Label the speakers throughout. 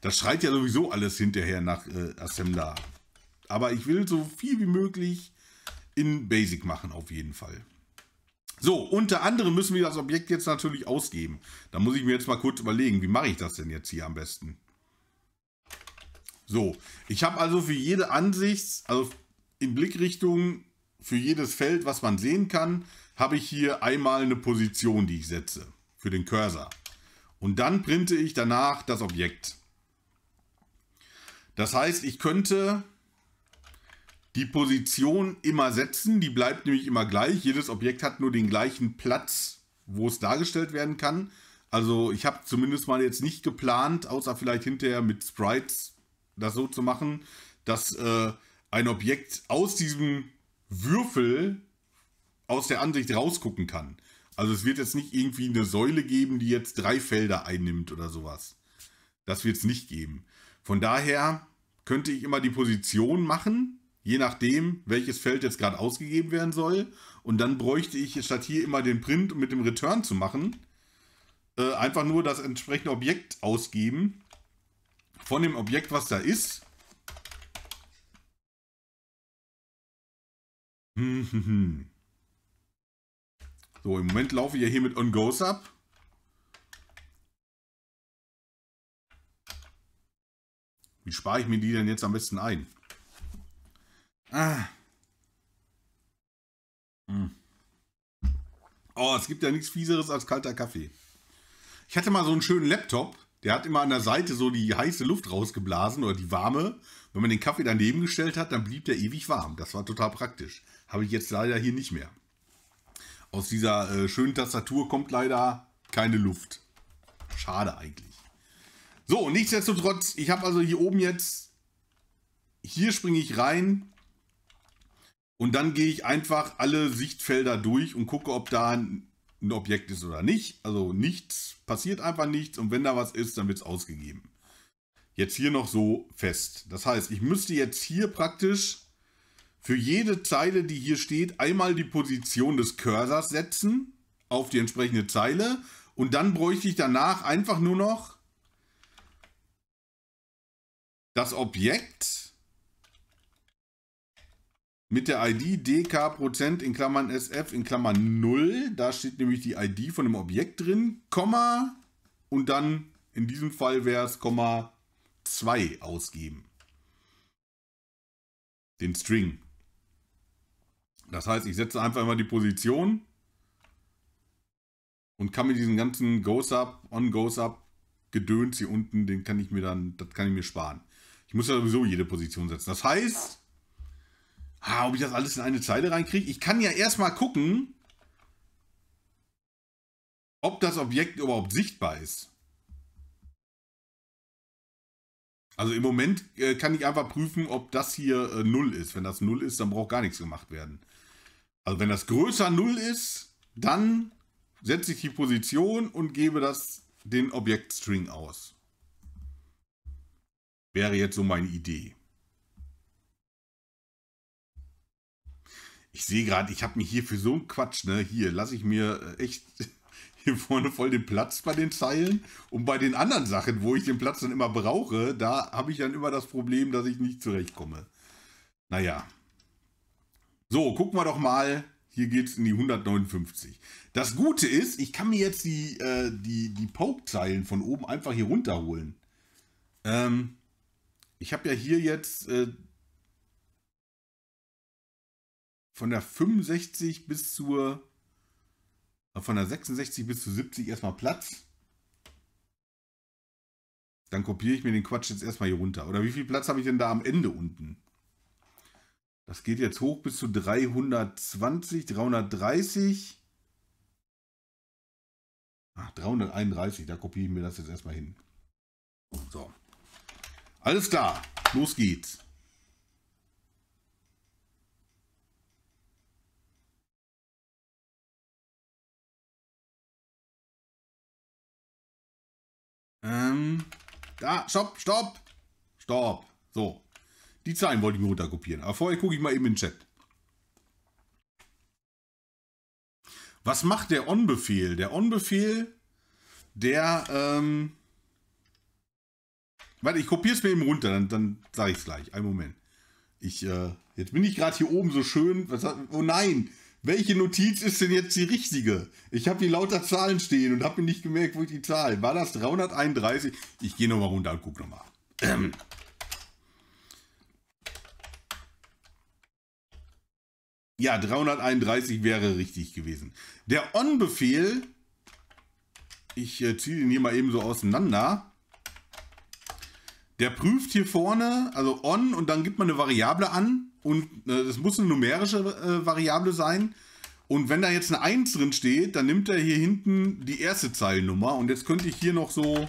Speaker 1: Das schreit ja sowieso alles hinterher nach äh, Assembler. Aber ich will so viel wie möglich in Basic machen, auf jeden Fall. So, unter anderem müssen wir das Objekt jetzt natürlich ausgeben. Da muss ich mir jetzt mal kurz überlegen, wie mache ich das denn jetzt hier am besten? So, ich habe also für jede Ansicht, also in Blickrichtung, für jedes Feld, was man sehen kann, habe ich hier einmal eine Position, die ich setze für den Cursor. Und dann printe ich danach das Objekt. Das heißt, ich könnte die Position immer setzen, die bleibt nämlich immer gleich. Jedes Objekt hat nur den gleichen Platz, wo es dargestellt werden kann. Also ich habe zumindest mal jetzt nicht geplant, außer vielleicht hinterher mit Sprites das so zu machen, dass äh, ein Objekt aus diesem Würfel aus der Ansicht rausgucken kann. Also es wird jetzt nicht irgendwie eine Säule geben, die jetzt drei Felder einnimmt oder sowas. Das wird es nicht geben. Von daher könnte ich immer die Position machen, je nachdem, welches Feld jetzt gerade ausgegeben werden soll. Und dann bräuchte ich statt hier immer den Print mit dem Return zu machen, äh, einfach nur das entsprechende Objekt ausgeben von dem Objekt, was da ist. So, im Moment laufe ich ja hier mit On Goes Wie spare ich mir die denn jetzt am besten ein? Ah. Hm. Oh, es gibt ja nichts Fieseres als kalter Kaffee. Ich hatte mal so einen schönen Laptop, der hat immer an der Seite so die heiße Luft rausgeblasen oder die warme. Wenn man den Kaffee daneben gestellt hat, dann blieb der ewig warm. Das war total praktisch. Habe ich jetzt leider hier nicht mehr. Aus dieser äh, schönen Tastatur kommt leider keine Luft. Schade eigentlich. So, nichtsdestotrotz, ich habe also hier oben jetzt, hier springe ich rein und dann gehe ich einfach alle Sichtfelder durch und gucke, ob da ein, Objekt ist oder nicht. Also nichts, passiert einfach nichts und wenn da was ist, dann wird es ausgegeben. Jetzt hier noch so fest. Das heißt, ich müsste jetzt hier praktisch für jede Zeile, die hier steht, einmal die Position des Cursors setzen auf die entsprechende Zeile und dann bräuchte ich danach einfach nur noch das Objekt mit der ID dk in Klammern sf in Klammern 0, da steht nämlich die ID von dem Objekt drin, Komma und dann in diesem Fall wäre es Komma 2 ausgeben. Den String. Das heißt, ich setze einfach immer die Position und kann mir diesen ganzen Goes Up, On Goes Up Gedöns hier unten, den kann ich mir dann, das kann ich mir sparen. Ich muss ja sowieso jede Position setzen. Das heißt, ah, ob ich das alles in eine Zeile reinkriege, ich kann ja erstmal gucken, ob das Objekt überhaupt sichtbar ist. Also im Moment äh, kann ich einfach prüfen, ob das hier äh, 0 ist. Wenn das 0 ist, dann braucht gar nichts gemacht werden. Also wenn das größer 0 ist, dann setze ich die Position und gebe das den Objektstring aus. Wäre jetzt so meine Idee. Ich sehe gerade, ich habe mich hier für so einen Quatsch, ne, hier lasse ich mir äh, echt hier vorne voll den Platz bei den Zeilen. Und bei den anderen Sachen, wo ich den Platz dann immer brauche, da habe ich dann immer das Problem, dass ich nicht zurechtkomme. Naja, so, gucken wir doch mal. Hier geht es in die 159. Das Gute ist, ich kann mir jetzt die, äh, die, die Poke-Zeilen von oben einfach hier runterholen. Ähm, ich habe ja hier jetzt äh, von der 65 bis zur äh, von der 66 bis zu 70 erstmal Platz. Dann kopiere ich mir den Quatsch jetzt erstmal hier runter. Oder wie viel Platz habe ich denn da am Ende unten? Das geht jetzt hoch bis zu 320, 330. Ach, 331, da kopiere ich mir das jetzt erstmal hin. So. Alles klar, los geht's. Ähm, da, stopp, stopp, stopp. So, die Zahlen wollte ich mir runterkopieren. Aber vorher gucke ich mal eben in den Chat. Was macht der On-Befehl? Der On-Befehl, der, ähm, Warte, ich kopiere es mir eben runter, dann, dann sage ich es gleich. Einen Moment. Ich, äh, jetzt bin ich gerade hier oben so schön. Was, oh nein, welche Notiz ist denn jetzt die richtige? Ich habe hier lauter Zahlen stehen und habe mir nicht gemerkt, wo ich die Zahl. War das 331? Ich gehe nochmal runter und gucke nochmal. Ähm. Ja, 331 wäre richtig gewesen. Der On-Befehl, ich äh, ziehe den hier mal eben so auseinander. Der prüft hier vorne, also On und dann gibt man eine Variable an und äh, das muss eine numerische äh, Variable sein. Und wenn da jetzt eine 1 drin steht, dann nimmt er hier hinten die erste Zeilennummer und jetzt könnte ich hier noch so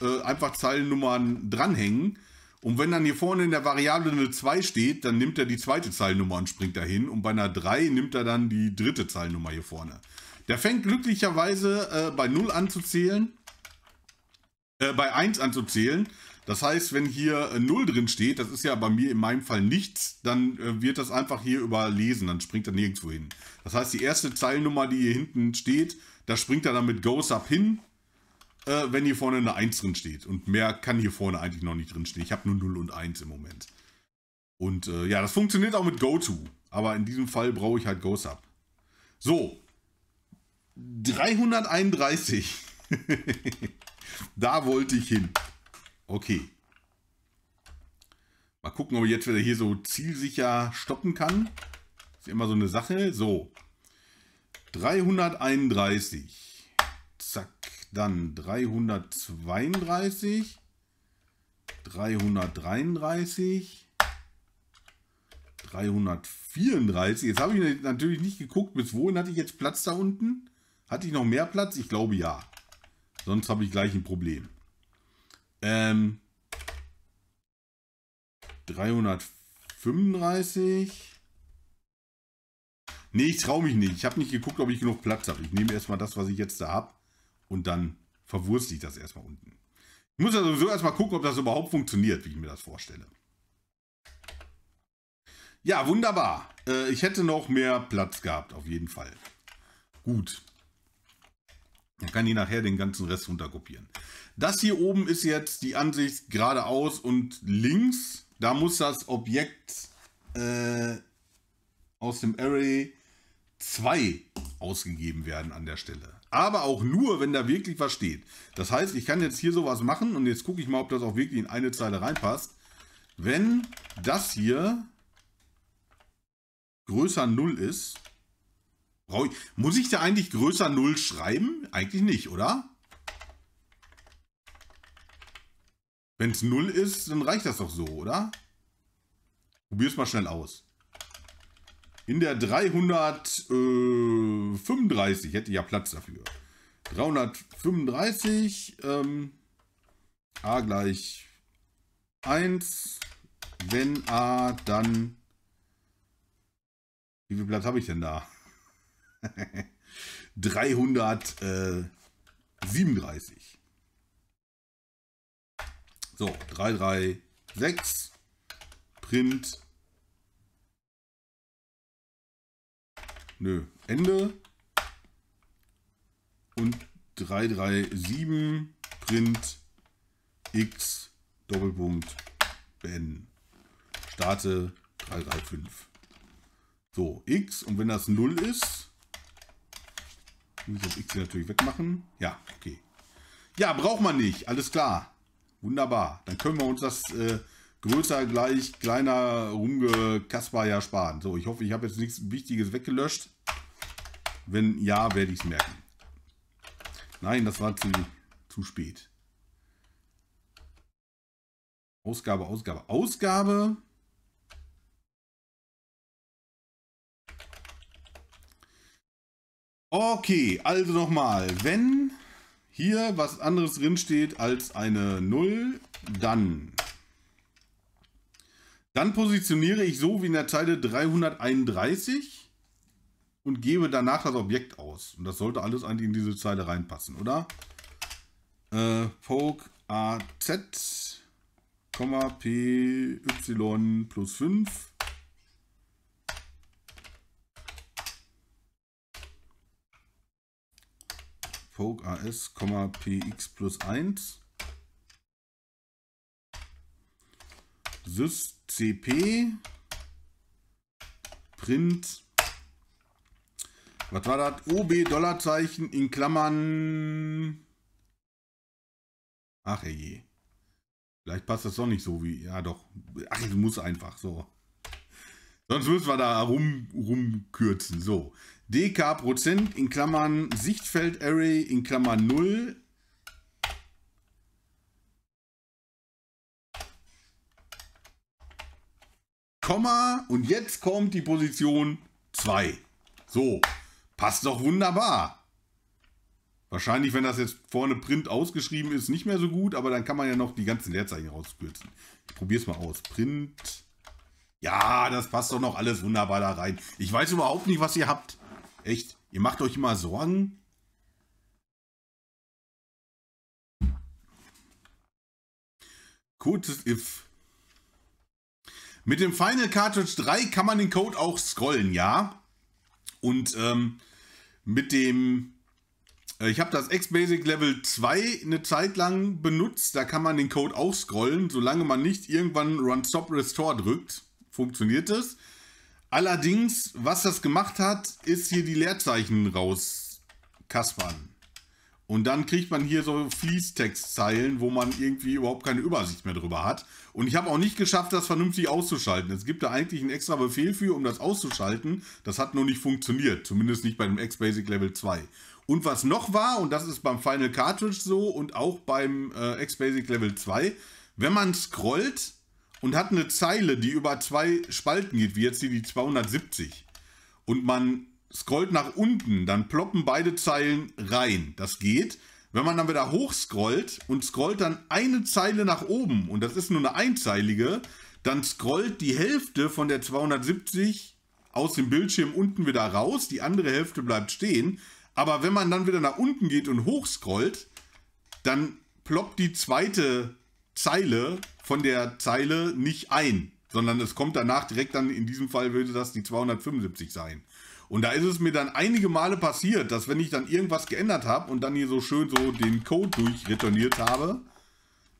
Speaker 1: äh, einfach Zeilennummern dranhängen. Und wenn dann hier vorne in der Variable eine 2 steht, dann nimmt er die zweite Zeilennummer und springt dahin. Und bei einer 3 nimmt er dann die dritte Zeilennummer hier vorne. Der fängt glücklicherweise äh, bei 0 an zu zählen. Äh, bei 1 an zu zählen. Das heißt, wenn hier äh, 0 drin steht, das ist ja bei mir in meinem Fall nichts, dann äh, wird das einfach hier überlesen, dann springt er nirgendwo hin. Das heißt, die erste Zeilennummer, die hier hinten steht, da springt er dann mit Goes Up hin äh, wenn hier vorne eine 1 drin steht. Und mehr kann hier vorne eigentlich noch nicht drin stehen. Ich habe nur 0 und 1 im Moment. Und äh, ja, das funktioniert auch mit GoTo. Aber in diesem Fall brauche ich halt GoSub. So. 331. da wollte ich hin. Okay. Mal gucken, ob ich jetzt wieder hier so zielsicher stoppen kann. Ist immer so eine Sache. So. 331. Zack. Dann 332, 333, 334. Jetzt habe ich natürlich nicht geguckt, bis wohin hatte ich jetzt Platz da unten? Hatte ich noch mehr Platz? Ich glaube ja. Sonst habe ich gleich ein Problem. Ähm, 335. Nee, ich traue mich nicht. Ich habe nicht geguckt, ob ich genug Platz habe. Ich nehme erstmal das, was ich jetzt da habe und dann verwurstle ich das erstmal unten. Ich muss ja sowieso erstmal gucken, ob das überhaupt funktioniert, wie ich mir das vorstelle. Ja, wunderbar. Äh, ich hätte noch mehr Platz gehabt, auf jeden Fall. Gut. Dann kann ich nachher den ganzen Rest runterkopieren. Das hier oben ist jetzt die Ansicht geradeaus und links. Da muss das Objekt äh, aus dem Array 2 ausgegeben werden an der Stelle aber auch nur, wenn da wirklich was steht. Das heißt, ich kann jetzt hier sowas machen und jetzt gucke ich mal, ob das auch wirklich in eine Zeile reinpasst. Wenn das hier größer 0 ist, ich, muss ich da eigentlich größer 0 schreiben? Eigentlich nicht, oder? Wenn es 0 ist, dann reicht das doch so, oder? Probier es mal schnell aus. In der 335 hätte ich ja Platz dafür. 335 ähm, a gleich 1. Wenn a, dann... Wie viel Platz habe ich denn da? 337. So, 336. Print Nö. Ende. Und 337 Print X Doppelpunkt beenden. Starte 335. So, X. Und wenn das 0 ist, muss ich das X natürlich wegmachen. Ja, okay. Ja, braucht man nicht. Alles klar. Wunderbar. Dann können wir uns das äh, größer gleich kleiner rumgekasper ja sparen. So, ich hoffe, ich habe jetzt nichts Wichtiges weggelöscht. Wenn ja, werde ich es merken. Nein, das war zu, zu spät. Ausgabe, Ausgabe, Ausgabe. Okay, also nochmal. Wenn hier was anderes drin steht als eine 0, dann dann positioniere ich so wie in der Zeile 331 und gebe danach das Objekt aus. Und das sollte alles eigentlich in diese Zeile reinpassen, oder? Äh, poke AZ, PY plus 5. Poke AS, PX plus 1. syscp print was war das? OB Dollarzeichen in Klammern. Ach je. Vielleicht passt das doch nicht so wie. Ja, doch. Ach, es muss einfach so. Sonst müssen wir da rum, rumkürzen. So. Dk Prozent in Klammern Sichtfeld Array in Klammern 0. Komma und jetzt kommt die Position 2. So. Passt doch wunderbar. Wahrscheinlich, wenn das jetzt vorne Print ausgeschrieben ist, nicht mehr so gut, aber dann kann man ja noch die ganzen Leerzeichen rauskürzen. Ich probiere es mal aus. Print. Ja, das passt doch noch alles wunderbar da rein. Ich weiß überhaupt nicht, was ihr habt. Echt? Ihr macht euch immer Sorgen? Kurzes If. Mit dem Final Cartridge 3 kann man den Code auch scrollen, ja. Und ähm, mit dem, äh, ich habe das X-Basic Level 2 eine Zeit lang benutzt. Da kann man den Code auch scrollen, solange man nicht irgendwann Run Stop Restore drückt. Funktioniert es. Allerdings, was das gemacht hat, ist hier die Leerzeichen rauskaspern. Und dann kriegt man hier so Fließtextzeilen, wo man irgendwie überhaupt keine Übersicht mehr drüber hat. Und ich habe auch nicht geschafft, das vernünftig auszuschalten. Es gibt da eigentlich einen extra Befehl für, um das auszuschalten. Das hat nur nicht funktioniert. Zumindest nicht bei dem X-Basic Level 2. Und was noch war, und das ist beim Final Cartridge so und auch beim äh, X-Basic Level 2, wenn man scrollt und hat eine Zeile, die über zwei Spalten geht, wie jetzt hier die 270, und man scrollt nach unten, dann ploppen beide Zeilen rein. Das geht. Wenn man dann wieder hochscrollt und scrollt dann eine Zeile nach oben und das ist nur eine einzeilige, dann scrollt die Hälfte von der 270 aus dem Bildschirm unten wieder raus, die andere Hälfte bleibt stehen. Aber wenn man dann wieder nach unten geht und hochscrollt, dann ploppt die zweite Zeile von der Zeile nicht ein, sondern es kommt danach direkt dann, in diesem Fall würde das die 275 sein. Und da ist es mir dann einige Male passiert, dass wenn ich dann irgendwas geändert habe und dann hier so schön so den Code durchretourniert habe,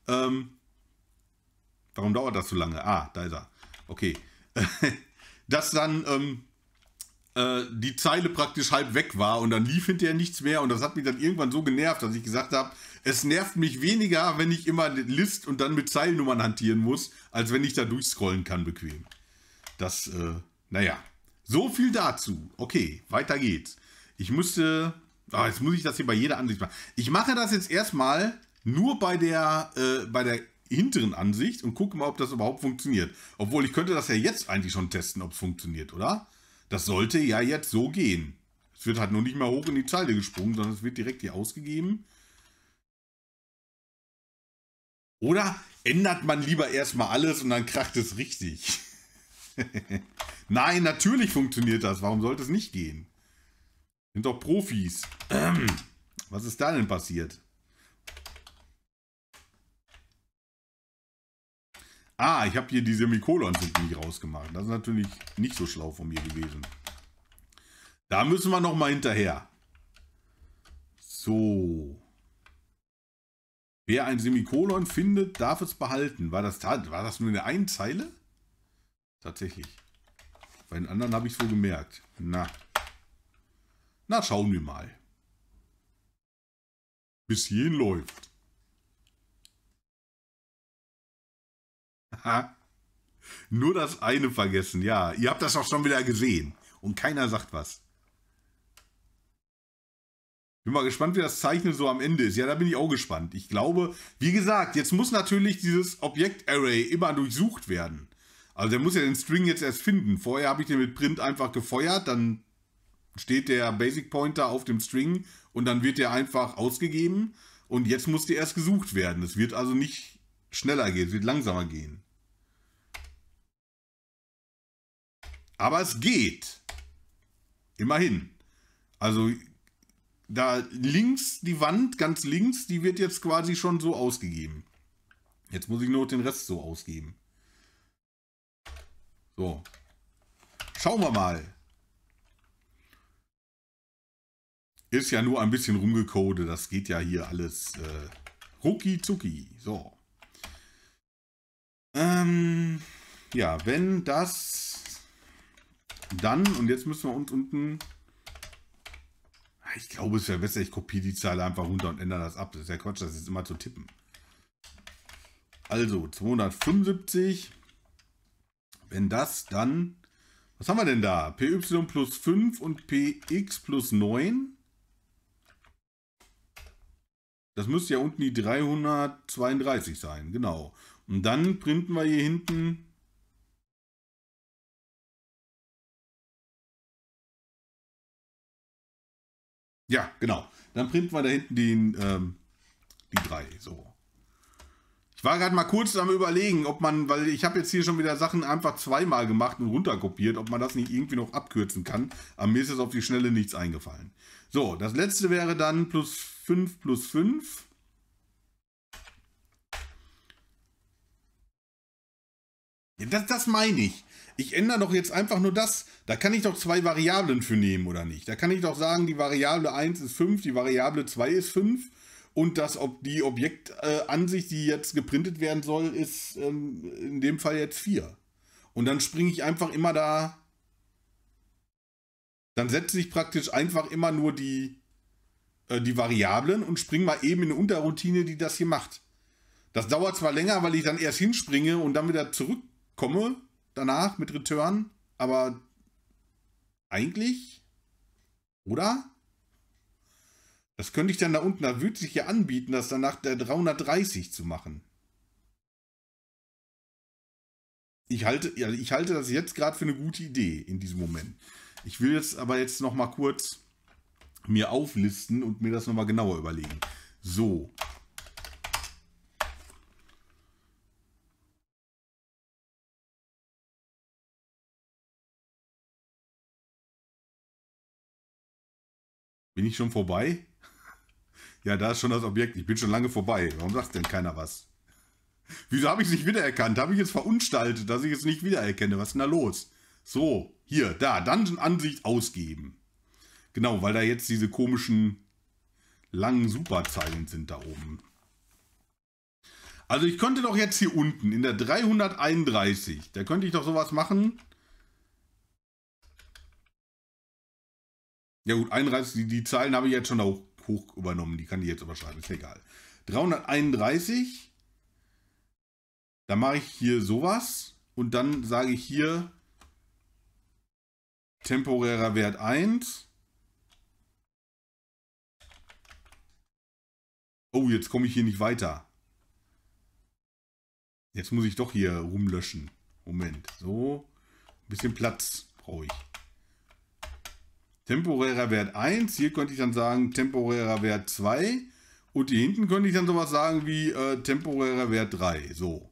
Speaker 1: ähm, warum dauert das so lange? Ah, da ist er. Okay. dass dann ähm, äh, die Zeile praktisch halb weg war und dann lief hinterher nichts mehr und das hat mich dann irgendwann so genervt, dass ich gesagt habe, es nervt mich weniger, wenn ich immer List und dann mit Zeilennummern hantieren muss, als wenn ich da durchscrollen kann bequem. Das, äh, naja. So viel dazu. Okay, weiter geht's. Ich musste. Ah, jetzt muss ich das hier bei jeder Ansicht machen. Ich mache das jetzt erstmal nur bei der, äh, bei der hinteren Ansicht und gucke mal, ob das überhaupt funktioniert. Obwohl ich könnte das ja jetzt eigentlich schon testen, ob es funktioniert, oder? Das sollte ja jetzt so gehen. Es wird halt nur nicht mehr hoch in die Zeile gesprungen, sondern es wird direkt hier ausgegeben. Oder ändert man lieber erstmal alles und dann kracht es richtig? Nein, natürlich funktioniert das. Warum sollte es nicht gehen? Sind doch Profis. Was ist da denn passiert? Ah, ich habe hier die Semikolons nicht rausgemacht. Das ist natürlich nicht so schlau von mir gewesen. Da müssen wir noch mal hinterher. So. Wer ein Semikolon findet, darf es behalten. War das, war das nur eine Einzeile? Tatsächlich. Bei den anderen habe ich es so gemerkt. Na. Na, schauen wir mal. Bis hierhin läuft. Haha. Nur das eine vergessen, ja. Ihr habt das auch schon wieder gesehen. Und keiner sagt was. Bin mal gespannt, wie das Zeichnen so am Ende ist. Ja, da bin ich auch gespannt. Ich glaube, wie gesagt, jetzt muss natürlich dieses Objekt-Array immer durchsucht werden. Also der muss ja den String jetzt erst finden. Vorher habe ich den mit Print einfach gefeuert, dann steht der Basic Pointer auf dem String und dann wird der einfach ausgegeben und jetzt muss der erst gesucht werden. Es wird also nicht schneller gehen, es wird langsamer gehen. Aber es geht. Immerhin. Also da links die Wand, ganz links, die wird jetzt quasi schon so ausgegeben. Jetzt muss ich nur den Rest so ausgeben. So. Schauen wir mal. Ist ja nur ein bisschen rumgecodet. Das geht ja hier alles äh, rucki zucki. So. Ähm. Ja, wenn das dann, und jetzt müssen wir uns unten, ich glaube, es wäre besser, ich kopiere die Zeile einfach runter und ändere das ab. Das ist ja Quatsch, das ist immer zu tippen. Also 275, wenn das dann, was haben wir denn da? PY plus 5 und PX plus 9. Das müsste ja unten die 332 sein, genau. Und dann printen wir hier hinten Ja, genau. Dann printen wir da hinten den, ähm, die drei. So. Ich war gerade mal kurz am überlegen, ob man, weil ich habe jetzt hier schon wieder Sachen einfach zweimal gemacht und runterkopiert, ob man das nicht irgendwie noch abkürzen kann. Aber mir ist jetzt auf die Schnelle nichts eingefallen. So, das letzte wäre dann plus 5 plus 5. Ja, das, das meine ich. Ich ändere doch jetzt einfach nur das. Da kann ich doch zwei Variablen für nehmen, oder nicht? Da kann ich doch sagen, die Variable 1 ist 5, die Variable 2 ist 5 und das, ob die Objektansicht, die jetzt geprintet werden soll, ist ähm, in dem Fall jetzt 4. Und dann springe ich einfach immer da. Dann setze ich praktisch einfach immer nur die, äh, die Variablen und springe mal eben in eine Unterroutine, die das hier macht. Das dauert zwar länger, weil ich dann erst hinspringe und dann wieder zurückkomme, danach mit Return, aber eigentlich, oder? Das könnte ich dann da unten, da würde sich ja anbieten, das dann nach der 330 zu machen. Ich halte, ja, ich halte das jetzt gerade für eine gute Idee in diesem Moment. Ich will jetzt aber jetzt noch mal kurz mir auflisten und mir das noch mal genauer überlegen. So, Bin ich schon vorbei? Ja, da ist schon das Objekt. Ich bin schon lange vorbei. Warum sagt denn keiner was? Wieso habe ich es nicht wiedererkannt? Habe ich jetzt verunstaltet, dass ich es nicht wiedererkenne? Was ist denn da los? So, hier, da, Dungeon-Ansicht ausgeben. Genau, weil da jetzt diese komischen langen Superzeilen sind da oben. Also ich könnte doch jetzt hier unten in der 331, da könnte ich doch sowas machen. Ja gut, 31, die, die Zahlen habe ich jetzt schon hoch, hoch übernommen, die kann ich jetzt überschreiben, ist egal. 331, da mache ich hier sowas und dann sage ich hier temporärer Wert 1. Oh, jetzt komme ich hier nicht weiter. Jetzt muss ich doch hier rumlöschen. Moment, so. Ein bisschen Platz brauche ich temporärer Wert 1. Hier könnte ich dann sagen temporärer Wert 2. Und hier hinten könnte ich dann sowas sagen wie äh, temporärer Wert 3. So.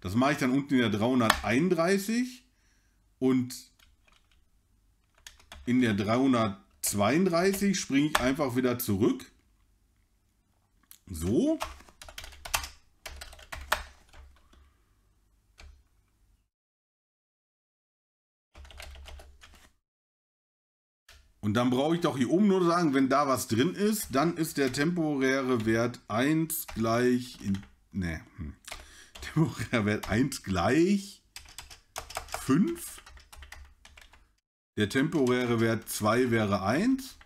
Speaker 1: Das mache ich dann unten in der 331 und in der 332 springe ich einfach wieder zurück. So. Und dann brauche ich doch hier oben nur sagen, wenn da was drin ist, dann ist der temporäre Wert 1 gleich in. Ne. Hm. Temporärer Wert 1 gleich 5. Der temporäre Wert 2 wäre 1.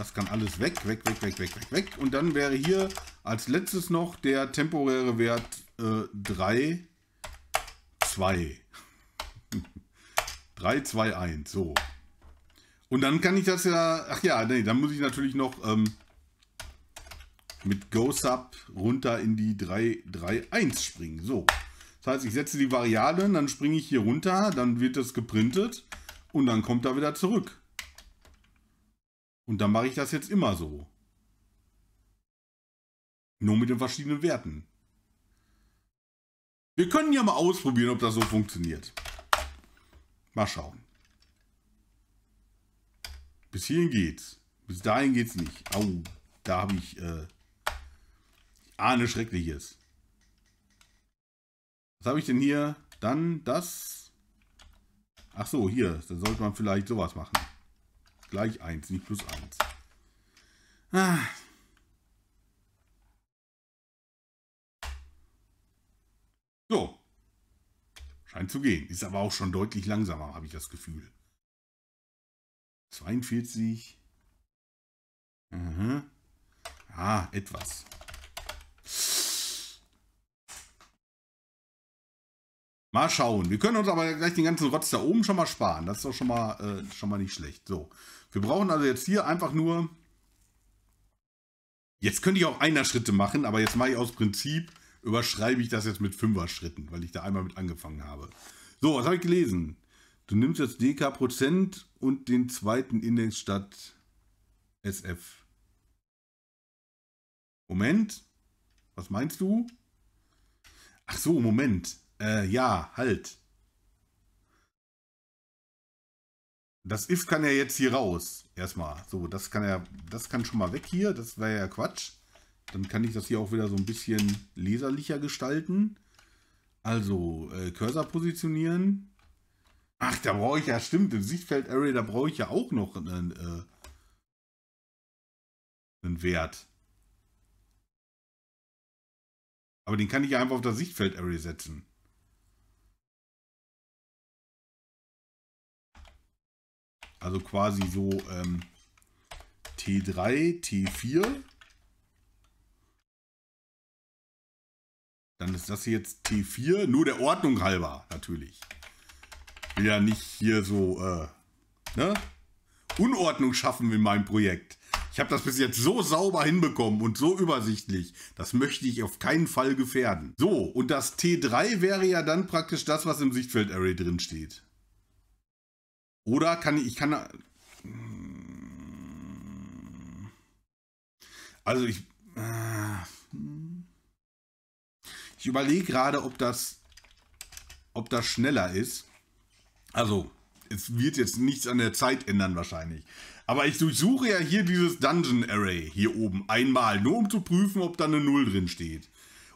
Speaker 1: Das kann alles weg, weg, weg, weg, weg, weg, weg. Und dann wäre hier als letztes noch der temporäre Wert äh, 3, 2. 3, 2, 1, so. Und dann kann ich das ja, ach ja, nee, dann muss ich natürlich noch ähm, mit GoSub runter in die 3, 3, 1 springen. So. Das heißt, ich setze die Variablen, dann springe ich hier runter, dann wird das geprintet und dann kommt er wieder zurück. Und dann mache ich das jetzt immer so. Nur mit den verschiedenen Werten. Wir können ja mal ausprobieren, ob das so funktioniert. Mal schauen. Bis hierhin geht's. Bis dahin geht's nicht. Au, da habe ich, äh, ahne Schreckliches. Was habe ich denn hier? Dann das. Ach so, hier. Da sollte man vielleicht sowas machen. Gleich 1, nicht plus 1. Ah. So. Scheint zu gehen. Ist aber auch schon deutlich langsamer, habe ich das Gefühl. 42. Mhm. Ah, etwas. Mal schauen. Wir können uns aber gleich den ganzen Rotz da oben schon mal sparen. Das ist doch schon mal, äh, schon mal nicht schlecht. So. Wir brauchen also jetzt hier einfach nur. Jetzt könnte ich auch einer Schritte machen, aber jetzt mache ich aus Prinzip, überschreibe ich das jetzt mit Fünfer Schritten, weil ich da einmal mit angefangen habe. So, was habe ich gelesen? Du nimmst jetzt DK Prozent und den zweiten Index statt SF. Moment. Was meinst du? Ach so, Moment. Äh, ja, halt. Das if kann ja jetzt hier raus. Erstmal. So, das kann ja, das kann schon mal weg hier. Das wäre ja Quatsch. Dann kann ich das hier auch wieder so ein bisschen leserlicher gestalten. Also, äh, Cursor positionieren. Ach, da brauche ich ja, stimmt, im Sichtfeld-Array, da brauche ich ja auch noch einen, äh, einen Wert. Aber den kann ich ja einfach auf das Sichtfeld-Array setzen. Also quasi so ähm, T3, T4. Dann ist das jetzt T4, nur der Ordnung halber natürlich. Ich will ja nicht hier so äh, ne? Unordnung schaffen in meinem Projekt. Ich habe das bis jetzt so sauber hinbekommen und so übersichtlich. Das möchte ich auf keinen Fall gefährden. So, und das T3 wäre ja dann praktisch das, was im Sichtfeld-Array drin steht. Oder kann ich, ich kann. Also ich. Ich überlege gerade, ob das, ob das schneller ist. Also, es wird jetzt nichts an der Zeit ändern wahrscheinlich. Aber ich durchsuche ja hier dieses Dungeon Array hier oben einmal, nur um zu prüfen, ob da eine Null drin steht.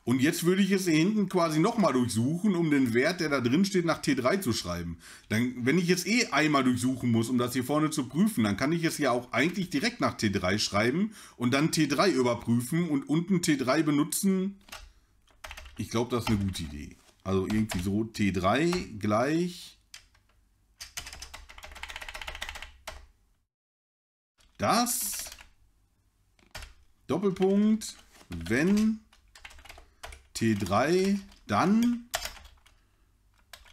Speaker 1: Und jetzt würde ich es hier hinten quasi nochmal durchsuchen, um den Wert, der da drin steht, nach T3 zu schreiben. Dann, wenn ich jetzt eh einmal durchsuchen muss, um das hier vorne zu prüfen, dann kann ich es ja auch eigentlich direkt nach T3 schreiben und dann T3 überprüfen und unten T3 benutzen. Ich glaube, das ist eine gute Idee. Also irgendwie so T3 gleich das Doppelpunkt, wenn T3, dann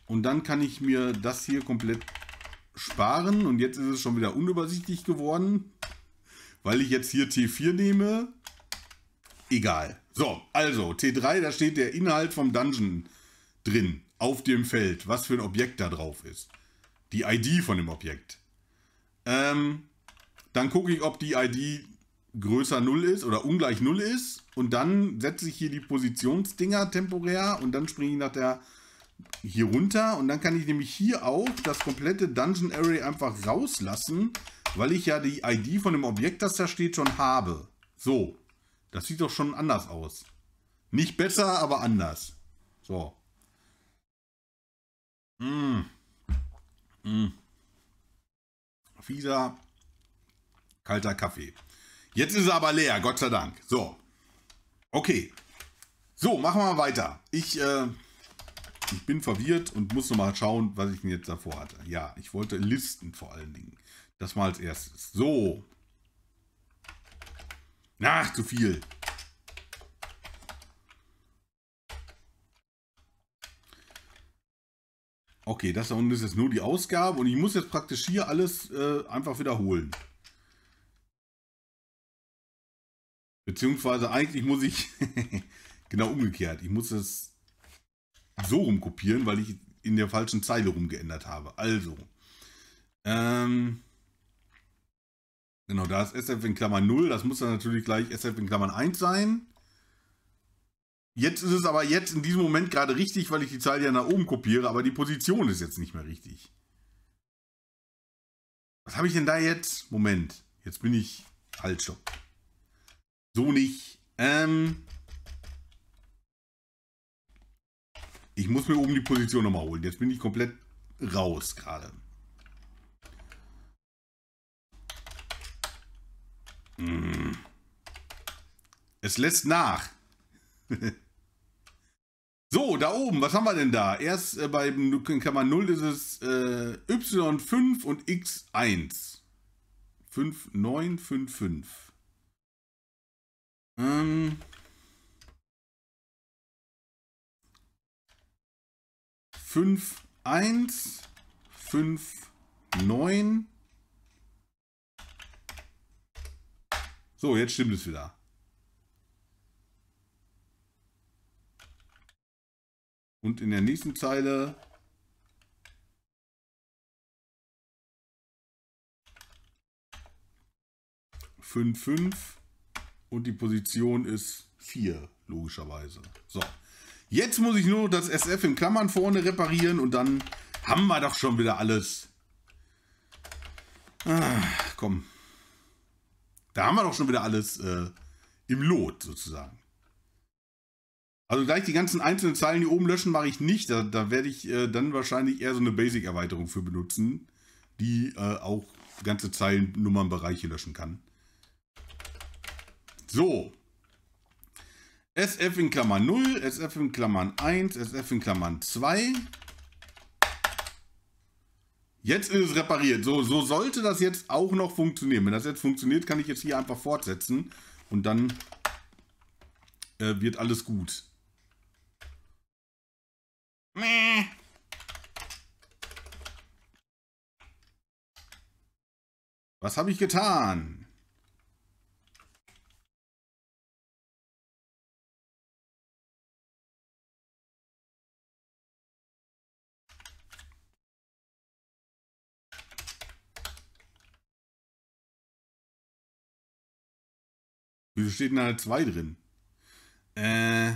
Speaker 1: und dann kann ich mir das hier komplett sparen und jetzt ist es schon wieder unübersichtlich geworden, weil ich jetzt hier T4 nehme. Egal. So, also T3, da steht der Inhalt vom Dungeon drin, auf dem Feld, was für ein Objekt da drauf ist. Die ID von dem Objekt. Ähm, dann gucke ich, ob die ID größer 0 ist oder ungleich 0 ist. Und dann setze ich hier die Positionsdinger temporär und dann springe ich nach der hier runter. Und dann kann ich nämlich hier auch das komplette Dungeon Array einfach rauslassen, weil ich ja die ID von dem Objekt, das da steht, schon habe. So, das sieht doch schon anders aus. Nicht besser, aber anders. So. Mmh. Mmh. Fieser, kalter Kaffee. Jetzt ist er aber leer, Gott sei Dank. So. Okay. So, machen wir mal weiter. Ich, äh, ich bin verwirrt und muss noch mal schauen, was ich denn jetzt davor hatte. Ja, ich wollte Listen vor allen Dingen. Das mal als erstes. So. Ach, zu viel. Okay, das da unten ist jetzt nur die Ausgabe und ich muss jetzt praktisch hier alles äh, einfach wiederholen. Beziehungsweise eigentlich muss ich, genau umgekehrt, ich muss es so rum kopieren, weil ich in der falschen Zeile rumgeändert habe. Also, ähm, genau, da ist SF in Klammern 0, das muss dann natürlich gleich SF in Klammern 1 sein. Jetzt ist es aber jetzt in diesem Moment gerade richtig, weil ich die Zeile ja nach oben kopiere, aber die Position ist jetzt nicht mehr richtig. Was habe ich denn da jetzt? Moment, jetzt bin ich... Halt, stopp. So nicht. Ähm ich muss mir oben die Position nochmal holen. Jetzt bin ich komplett raus gerade. Es lässt nach. so, da oben, was haben wir denn da? Erst äh, bei Kammer 0 ist es äh, Y5 und X1. 5, 9, 5, 5. Ähm. 5, 1, 5, 9. So, jetzt stimmt es wieder. Und in der nächsten Zeile fünf fünf und die Position ist vier logischerweise. So, jetzt muss ich nur das SF in Klammern vorne reparieren und dann haben wir doch schon wieder alles. Ah, komm. Da haben wir doch schon wieder alles äh, im Lot sozusagen. Also gleich die ganzen einzelnen Zeilen hier oben löschen mache ich nicht. Da, da werde ich äh, dann wahrscheinlich eher so eine Basic-Erweiterung für benutzen, die äh, auch ganze Zeilennummernbereiche löschen kann. So. SF in Klammern 0, SF in Klammern 1, SF in Klammern 2. Jetzt ist es repariert. So, so sollte das jetzt auch noch funktionieren. Wenn das jetzt funktioniert, kann ich jetzt hier einfach fortsetzen und dann äh, wird alles gut. Was habe ich getan? Wieso steht denn da eine 2 drin? Äh.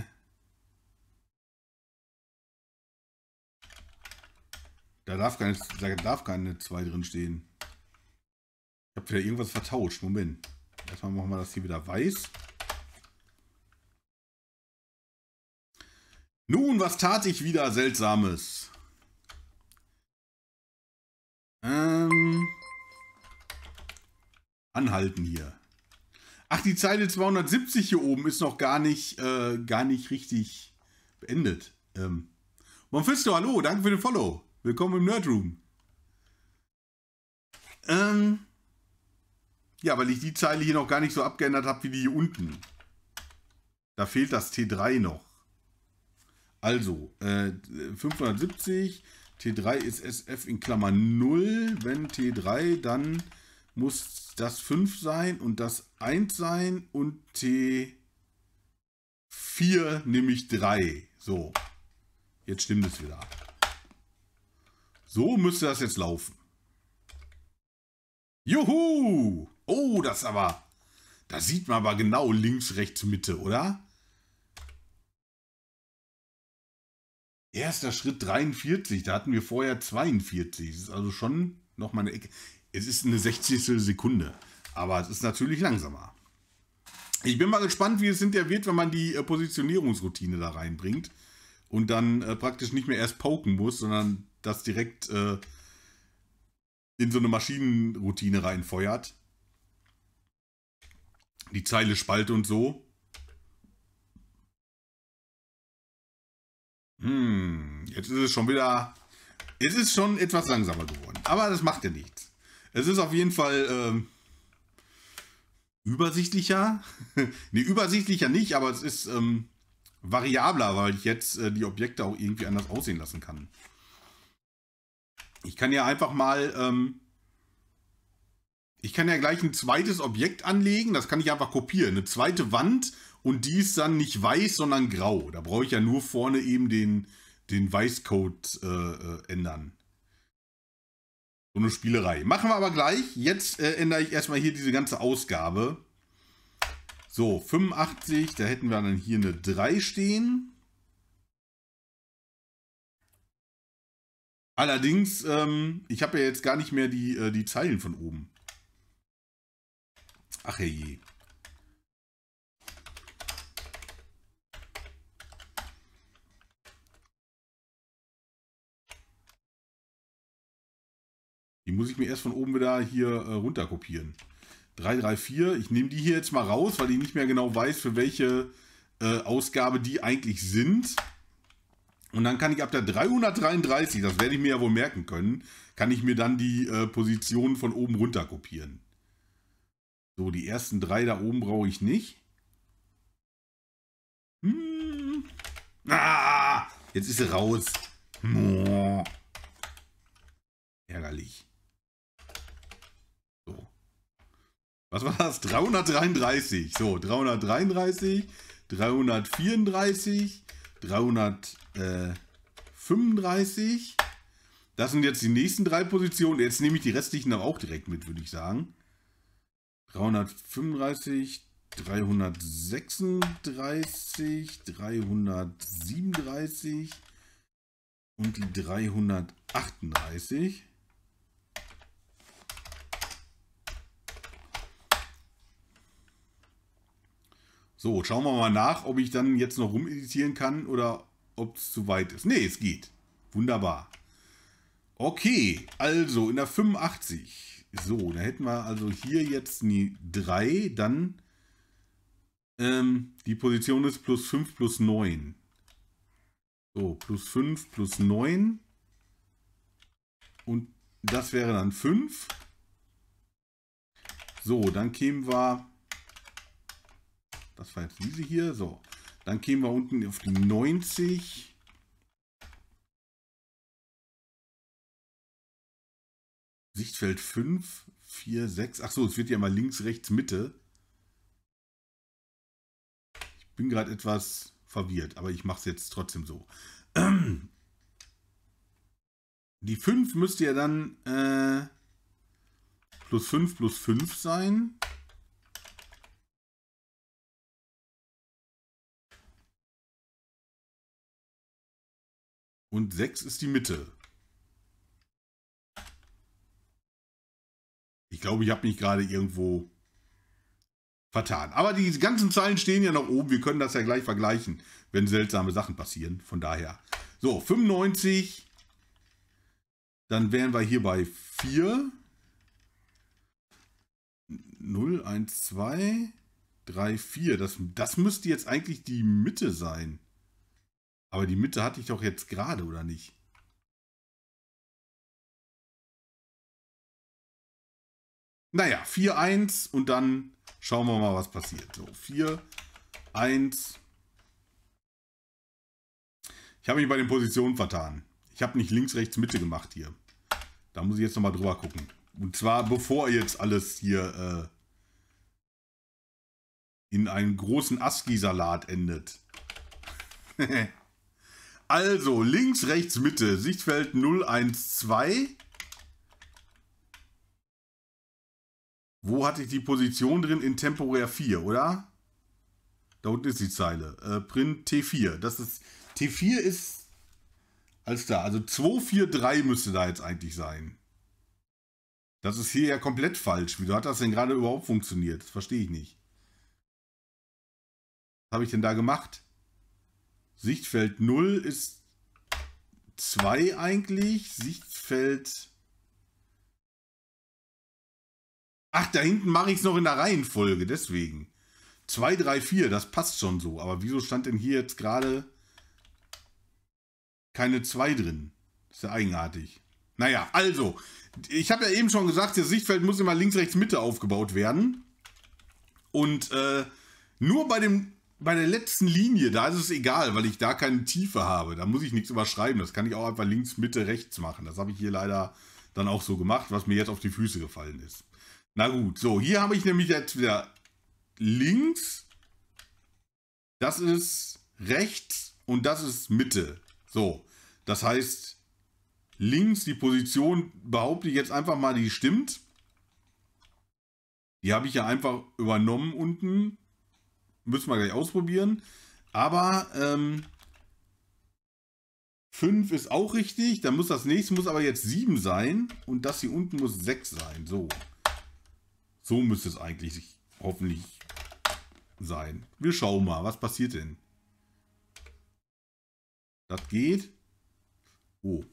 Speaker 1: Da darf keine, da darf keine 2 drin stehen. Ich habe wieder irgendwas vertauscht. Moment. Erstmal machen wir das hier wieder weiß. Nun, was tat ich wieder Seltsames? Ähm, anhalten hier. Ach, die Zeile 270 hier oben ist noch gar nicht, äh, gar nicht richtig beendet. Ähm, Monfisto, hallo, danke für den Follow. Willkommen im Nerdroom. Ähm, ja, weil ich die Zeile hier noch gar nicht so abgeändert habe wie die hier unten. Da fehlt das T3 noch. Also, äh, 570, T3 ist SF in Klammern 0. Wenn T3, dann muss das 5 sein und das 1 sein und T4 nämlich 3. So, jetzt stimmt es wieder. So müsste das jetzt laufen. Juhu! Oh, das aber... Da sieht man aber genau links, rechts, Mitte, oder? Erster Schritt 43, da hatten wir vorher 42. Das ist also schon nochmal eine Ecke. Es ist eine 60. Sekunde, aber es ist natürlich langsamer. Ich bin mal gespannt, wie es hinterher wird, wenn man die äh, Positionierungsroutine da reinbringt und dann äh, praktisch nicht mehr erst poken muss, sondern das direkt äh, in so eine Maschinenroutine reinfeuert. Die Zeile spalte und so. Hm, jetzt ist es schon wieder. Es ist schon etwas langsamer geworden. Aber das macht ja nichts. Es ist auf jeden Fall ähm, übersichtlicher. ne, übersichtlicher nicht, aber es ist ähm, variabler, weil ich jetzt äh, die Objekte auch irgendwie anders aussehen lassen kann. Ich kann ja einfach mal, ähm, ich kann ja gleich ein zweites Objekt anlegen, das kann ich einfach kopieren. Eine zweite Wand und die ist dann nicht weiß, sondern grau. Da brauche ich ja nur vorne eben den, den Weißcode äh, äh, ändern. So eine Spielerei. Machen wir aber gleich. Jetzt äh, ändere ich erstmal hier diese ganze Ausgabe. So, 85, da hätten wir dann hier eine 3 stehen. Allerdings, ähm, ich habe ja jetzt gar nicht mehr die, äh, die Zeilen von oben. Ach je. Die muss ich mir erst von oben wieder hier äh, runter kopieren. 3, 3, 4. Ich nehme die hier jetzt mal raus, weil ich nicht mehr genau weiß, für welche äh, Ausgabe die eigentlich sind. Und dann kann ich ab der 333, das werde ich mir ja wohl merken können, kann ich mir dann die äh, Positionen von oben runter kopieren. So, die ersten drei da oben brauche ich nicht. Hm. Ah, jetzt ist sie raus. Ärgerlich. So. Was war das? 333. So, 333, 334, 335. Das sind jetzt die nächsten drei Positionen. Jetzt nehme ich die restlichen aber auch direkt mit, würde ich sagen. 335, 336, 337 und die 338. So, schauen wir mal nach, ob ich dann jetzt noch rumeditieren kann oder ob es zu weit ist. Ne, es geht. Wunderbar. Okay, also in der 85. So, da hätten wir also hier jetzt die 3, dann ähm, die Position ist plus 5 plus 9. So, plus 5 plus 9. Und das wäre dann 5. So, dann kämen wir. Das war jetzt diese hier. So, dann kämen wir unten auf die 90. Sichtfeld 5, 4, 6. Achso, es wird ja mal links, rechts, Mitte. Ich bin gerade etwas verwirrt, aber ich mache es jetzt trotzdem so. Die 5 müsste ja dann äh, plus 5 plus 5 sein. Und 6 ist die Mitte. Ich glaube, ich habe mich gerade irgendwo vertan. Aber die ganzen Zahlen stehen ja noch oben. Wir können das ja gleich vergleichen, wenn seltsame Sachen passieren. Von daher. So, 95. Dann wären wir hier bei 4. 0, 1, 2, 3, 4. Das, das müsste jetzt eigentlich die Mitte sein. Aber die Mitte hatte ich doch jetzt gerade, oder nicht? Naja, 4-1 und dann schauen wir mal, was passiert. So, 4, 1. Ich habe mich bei den Positionen vertan. Ich habe nicht links, rechts, Mitte gemacht hier. Da muss ich jetzt nochmal drüber gucken. Und zwar bevor jetzt alles hier äh, in einen großen ASCII-Salat endet. also, links, rechts, Mitte. Sichtfeld 0, 1, 2. Wo hatte ich die Position drin? In temporär 4, oder? Da unten ist die Zeile. Äh, Print T4. Das ist. T4 ist. Alles klar. Also 243 müsste da jetzt eigentlich sein. Das ist hier ja komplett falsch. Wieso hat das denn gerade überhaupt funktioniert? Das verstehe ich nicht. Was habe ich denn da gemacht? Sichtfeld 0 ist 2 eigentlich. Sichtfeld Ach, da hinten mache ich es noch in der Reihenfolge, deswegen. 2, 3, 4, das passt schon so. Aber wieso stand denn hier jetzt gerade keine 2 drin? ist ja eigenartig. Naja, also, ich habe ja eben schon gesagt, das Sichtfeld muss immer links, rechts, Mitte aufgebaut werden. Und äh, nur bei, dem, bei der letzten Linie, da ist es egal, weil ich da keine Tiefe habe. Da muss ich nichts überschreiben. Das kann ich auch einfach links, Mitte, rechts machen. Das habe ich hier leider dann auch so gemacht, was mir jetzt auf die Füße gefallen ist. Na gut, so, hier habe ich nämlich jetzt wieder links. Das ist rechts und das ist Mitte. So, das heißt, links die Position behaupte ich jetzt einfach mal, die stimmt. Die habe ich ja einfach übernommen unten. Müssen wir gleich ausprobieren. Aber ähm, 5 ist auch richtig. Dann muss das nächste muss aber jetzt 7 sein. Und das hier unten muss 6 sein. So. So müsste es eigentlich hoffentlich sein. Wir schauen mal, was passiert denn? Das geht. Oh.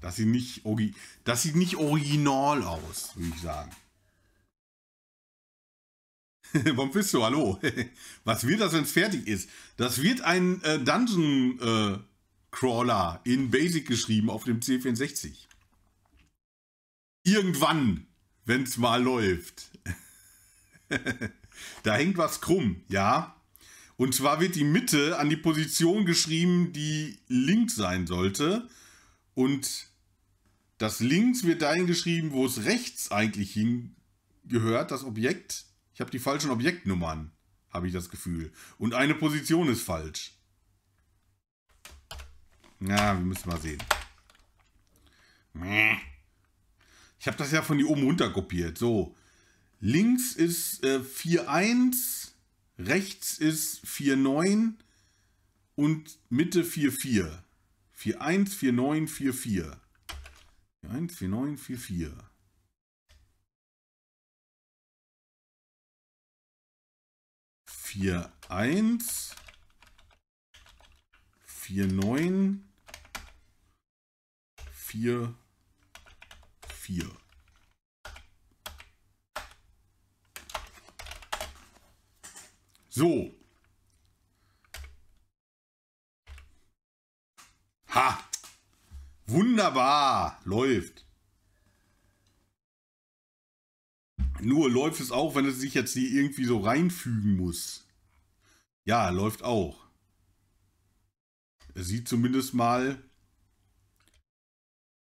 Speaker 1: Das sieht nicht, das sieht nicht original aus, würde ich sagen. Du? Hallo. Was wird das, wenn es fertig ist? Das wird ein äh, Dungeon äh, Crawler in Basic geschrieben auf dem C64. Irgendwann, wenn es mal läuft. da hängt was krumm, ja. Und zwar wird die Mitte an die Position geschrieben, die links sein sollte. Und das links wird dahin geschrieben, wo es rechts eigentlich hingehört, das Objekt. Ich habe die falschen Objektnummern, habe ich das Gefühl. Und eine Position ist falsch. Na, wir müssen mal sehen. Ich habe das ja von hier oben runter kopiert. So, links ist äh, 4,1, rechts ist 4,9 und Mitte 4,4. 4,1, 4,9, 4,4. 4,1, 4,9, 4,4. 4, 1, 4, 9, 4, 4. So. Ha! Wunderbar! Läuft. Nur läuft es auch, wenn es sich jetzt hier irgendwie so reinfügen muss. Ja, läuft auch. Es sieht zumindest mal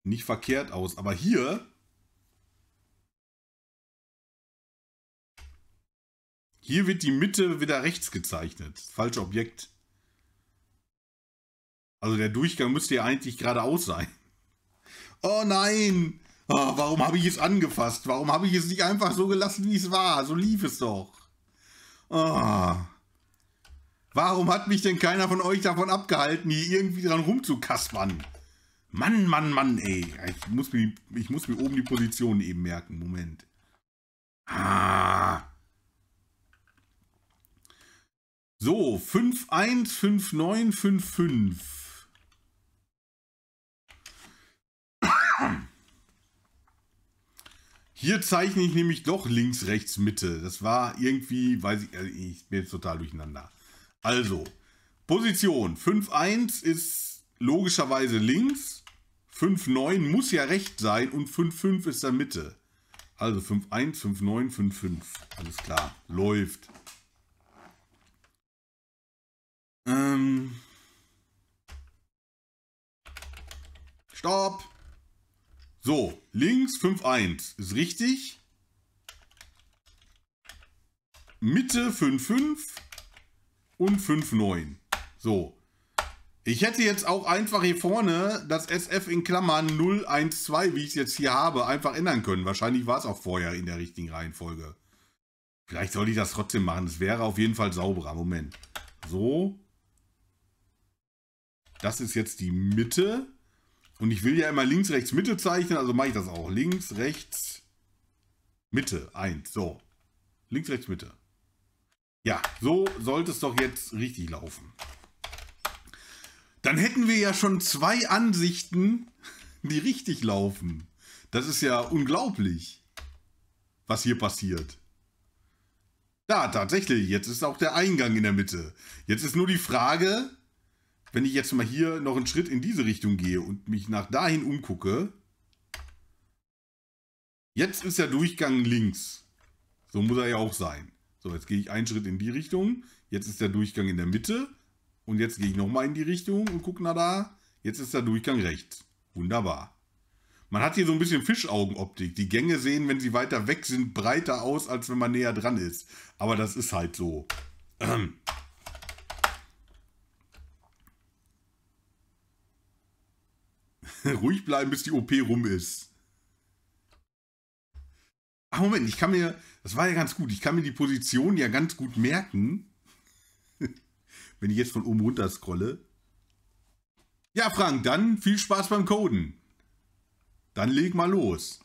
Speaker 1: nicht verkehrt aus. Aber hier... Hier wird die Mitte wieder rechts gezeichnet. Falsches Objekt. Also der Durchgang müsste ja eigentlich geradeaus sein. Oh nein! Oh, warum habe ich es angefasst? Warum habe ich es nicht einfach so gelassen, wie es war? So lief es doch. Oh. Warum hat mich denn keiner von euch davon abgehalten, hier irgendwie dran rumzukaspern? Mann, Mann, Mann, ey. Ich muss mir, ich muss mir oben die Position eben merken. Moment. Ah. So, 5-1, 5-9, 5-5. Hier zeichne ich nämlich doch links, rechts, Mitte. Das war irgendwie, weiß ich, also ich bin jetzt total durcheinander. Also, Position 5-1 ist logischerweise links, 5-9 muss ja rechts sein und 5-5 ist dann Mitte. Also 5-1, 5-9, 5-5. Alles klar, läuft. Ähm. Stopp! So, links 5-1 ist richtig. Mitte 5-5 und 5-9. So. Ich hätte jetzt auch einfach hier vorne das SF in Klammern 012, wie ich es jetzt hier habe, einfach ändern können. Wahrscheinlich war es auch vorher in der richtigen Reihenfolge. Vielleicht sollte ich das trotzdem machen. Es wäre auf jeden Fall sauberer. Moment. So. Das ist jetzt die Mitte. Und ich will ja immer links, rechts, Mitte zeichnen, also mache ich das auch. Links, rechts, Mitte, 1. So. Links, rechts, Mitte. Ja, so sollte es doch jetzt richtig laufen. Dann hätten wir ja schon zwei Ansichten, die richtig laufen. Das ist ja unglaublich, was hier passiert. Da, tatsächlich, jetzt ist auch der Eingang in der Mitte. Jetzt ist nur die Frage, wenn ich jetzt mal hier noch einen Schritt in diese Richtung gehe und mich nach dahin umgucke, jetzt ist der Durchgang links. So muss er ja auch sein. So, jetzt gehe ich einen Schritt in die Richtung. Jetzt ist der Durchgang in der Mitte. Und jetzt gehe ich nochmal in die Richtung und gucke nach da. Jetzt ist der Durchgang rechts. Wunderbar. Man hat hier so ein bisschen Fischaugenoptik. Die Gänge sehen, wenn sie weiter weg sind, breiter aus, als wenn man näher dran ist. Aber das ist halt so. Ähm. Ruhig bleiben, bis die OP rum ist. Ach, Moment, ich kann mir, das war ja ganz gut, ich kann mir die Position ja ganz gut merken, wenn ich jetzt von oben runter scrolle. Ja, Frank, dann viel Spaß beim Coden. Dann leg mal los.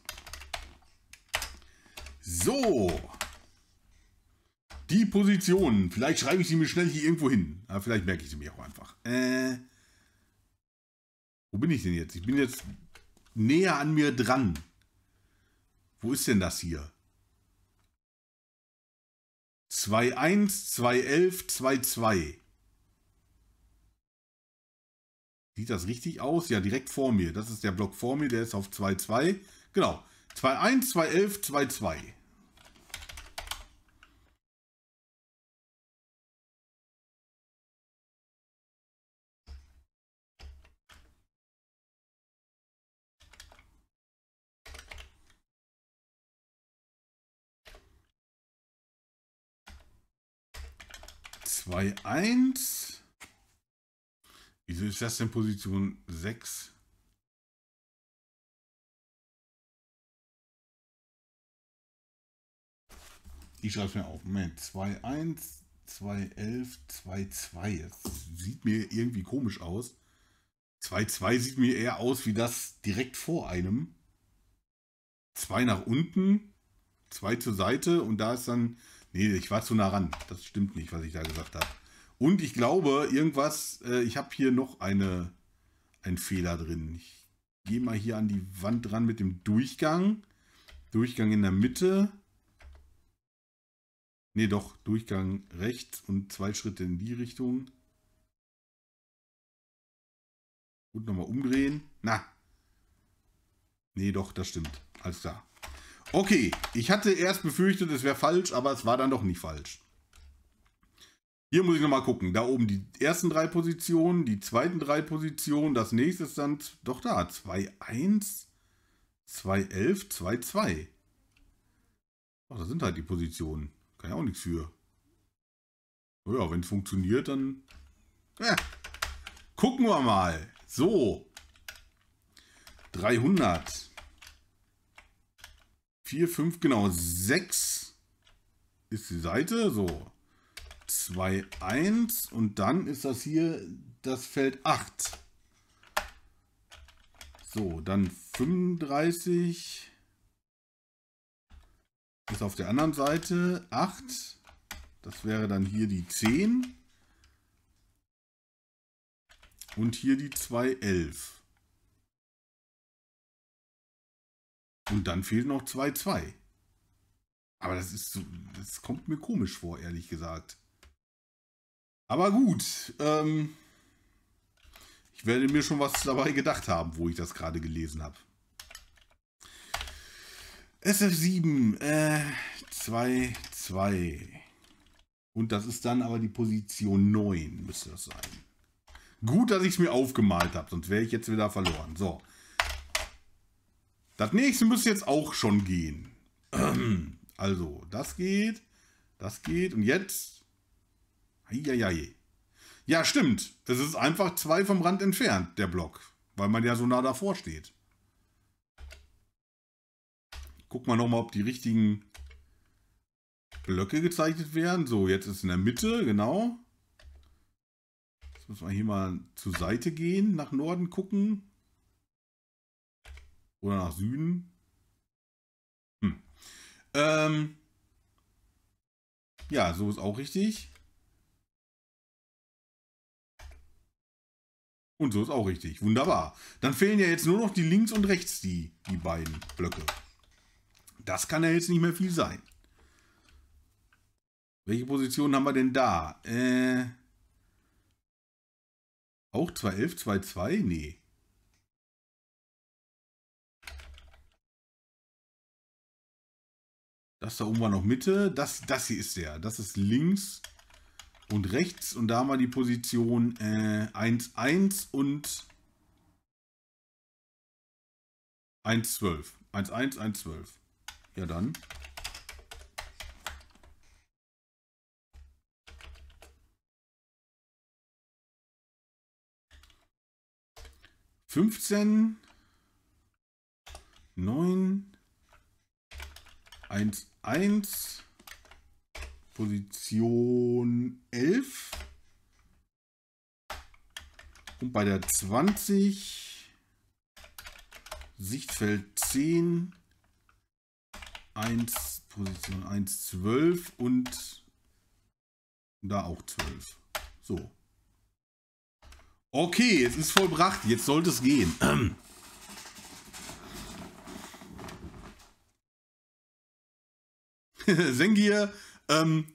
Speaker 1: So. Die Positionen. Vielleicht schreibe ich sie mir schnell hier irgendwo hin. Aber vielleicht merke ich sie mir auch einfach. Äh. Wo bin ich denn jetzt? Ich bin jetzt näher an mir dran. Wo ist denn das hier? 2-1, 2-11, 2-2. Sieht das richtig aus? Ja, direkt vor mir. Das ist der Block vor mir, der ist auf 2-2. Genau. 2-1, 2-11, 2-2. Zwei, eins. Wieso ist das denn Position 6? Ich schreibe es mir auf. Moment. 2, 1, 2, 11, 2, 2. Das sieht mir irgendwie komisch aus. 2, 2 sieht mir eher aus wie das direkt vor einem. 2 nach unten, 2 zur Seite und da ist dann. Nee, ich war zu nah ran. Das stimmt nicht, was ich da gesagt habe. Und ich glaube, irgendwas, äh, ich habe hier noch eine, einen Fehler drin. Ich gehe mal hier an die Wand dran mit dem Durchgang. Durchgang in der Mitte. Ne, doch, Durchgang rechts und zwei Schritte in die Richtung. Und nochmal umdrehen. Na. Nee, doch, das stimmt. Alles klar. Okay, ich hatte erst befürchtet, es wäre falsch, aber es war dann doch nicht falsch. Hier muss ich nochmal gucken. Da oben die ersten drei Positionen, die zweiten drei Positionen, das nächste ist dann doch da. 2-1, 2-11, 2-2. Ach, das sind halt die Positionen. Kann ja auch nichts für. Ja, wenn es funktioniert, dann. Ja. Gucken wir mal. So. 300. 4, 5, genau. 6 ist die Seite. So. 2, 1 und dann ist das hier das Feld 8. So, dann 35 ist auf der anderen Seite 8. Das wäre dann hier die 10. Und hier die 2, 11. Und dann fehlt noch 2, 2. Aber das ist so, das kommt mir komisch vor, ehrlich gesagt. Aber gut, ähm, ich werde mir schon was dabei gedacht haben, wo ich das gerade gelesen habe. SF7, äh, 2, 2. Und das ist dann aber die Position 9, müsste das sein. Gut, dass ich es mir aufgemalt habe, sonst wäre ich jetzt wieder verloren. So. Das nächste müsste jetzt auch schon gehen. Also, das geht, das geht. Und jetzt Eieiei. Ja, stimmt. Es ist einfach zwei vom Rand entfernt, der Block. Weil man ja so nah davor steht. Guck mal nochmal, ob die richtigen Blöcke gezeichnet werden. So, jetzt ist in der Mitte, genau. Jetzt müssen wir hier mal zur Seite gehen, nach Norden gucken. Oder nach Süden. Hm. Ähm ja, so ist auch richtig. Und so ist auch richtig. Wunderbar. Dann fehlen ja jetzt nur noch die links und rechts, die, die beiden Blöcke. Das kann ja jetzt nicht mehr viel sein. Welche Position haben wir denn da? Äh, auch 211, 22? Nee. Das da oben war noch Mitte. Das, das hier ist der. Das ist links und rechts. Und da haben wir die Position äh, 1, 1 und 1, 12. 1, 1, 1, 12. Ja dann. Fünfzehn, neun, eins, eins, Position 11. Und bei der 20 Sichtfeld 10 1 Position 1 12 und da auch 12. So. Okay, es ist vollbracht. Jetzt sollte es gehen. Sengir, ähm,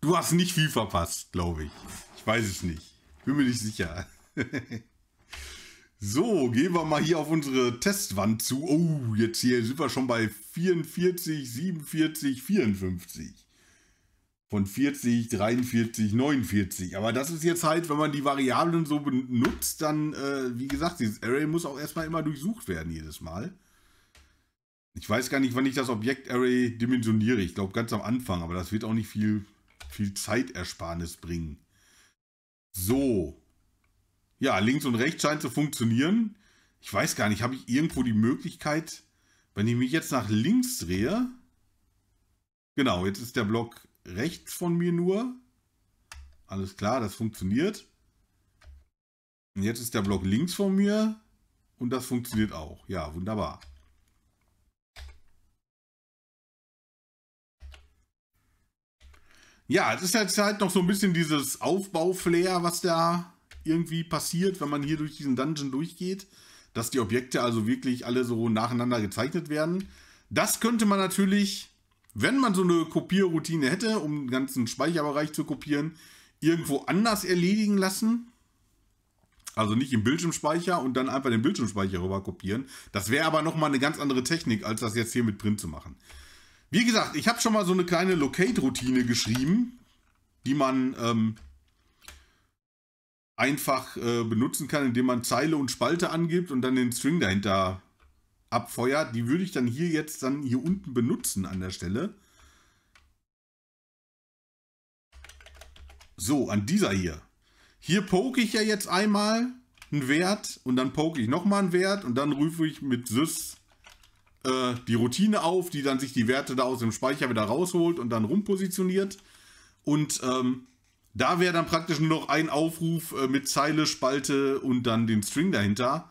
Speaker 1: du hast nicht viel verpasst, glaube ich. Ich weiß es nicht. Bin mir nicht sicher. so, gehen wir mal hier auf unsere Testwand zu. Oh, jetzt hier sind wir schon bei 44, 47, 54. Von 40, 43, 49. Aber das ist jetzt halt, wenn man die Variablen so benutzt, dann, äh, wie gesagt, dieses Array muss auch erstmal immer durchsucht werden jedes Mal. Ich weiß gar nicht, wann ich das Objekt-Array dimensioniere. Ich glaube ganz am Anfang, aber das wird auch nicht viel, viel Zeitersparnis bringen. So. Ja, links und rechts scheint zu funktionieren. Ich weiß gar nicht, habe ich irgendwo die Möglichkeit, wenn ich mich jetzt nach links drehe. Genau, jetzt ist der Block rechts von mir nur. Alles klar, das funktioniert. Und jetzt ist der Block links von mir und das funktioniert auch. Ja, wunderbar. Ja, es ist jetzt halt noch so ein bisschen dieses Aufbauflair, was da irgendwie passiert, wenn man hier durch diesen Dungeon durchgeht. Dass die Objekte also wirklich alle so nacheinander gezeichnet werden. Das könnte man natürlich, wenn man so eine Kopierroutine hätte, um den ganzen Speicherbereich zu kopieren, irgendwo anders erledigen lassen. Also nicht im Bildschirmspeicher und dann einfach den Bildschirmspeicher rüber kopieren. Das wäre aber nochmal eine ganz andere Technik, als das jetzt hier mit Print zu machen. Wie gesagt, ich habe schon mal so eine kleine Locate-Routine geschrieben, die man ähm, einfach äh, benutzen kann, indem man Zeile und Spalte angibt und dann den String dahinter abfeuert. Die würde ich dann hier jetzt dann hier unten benutzen an der Stelle. So, an dieser hier. Hier poke ich ja jetzt einmal einen Wert und dann poke ich nochmal einen Wert und dann rufe ich mit sys äh, die Routine auf, die dann sich die Werte da aus dem Speicher wieder rausholt und dann rumpositioniert. Und ähm, da wäre dann praktisch nur noch ein Aufruf äh, mit Zeile, Spalte und dann den String dahinter.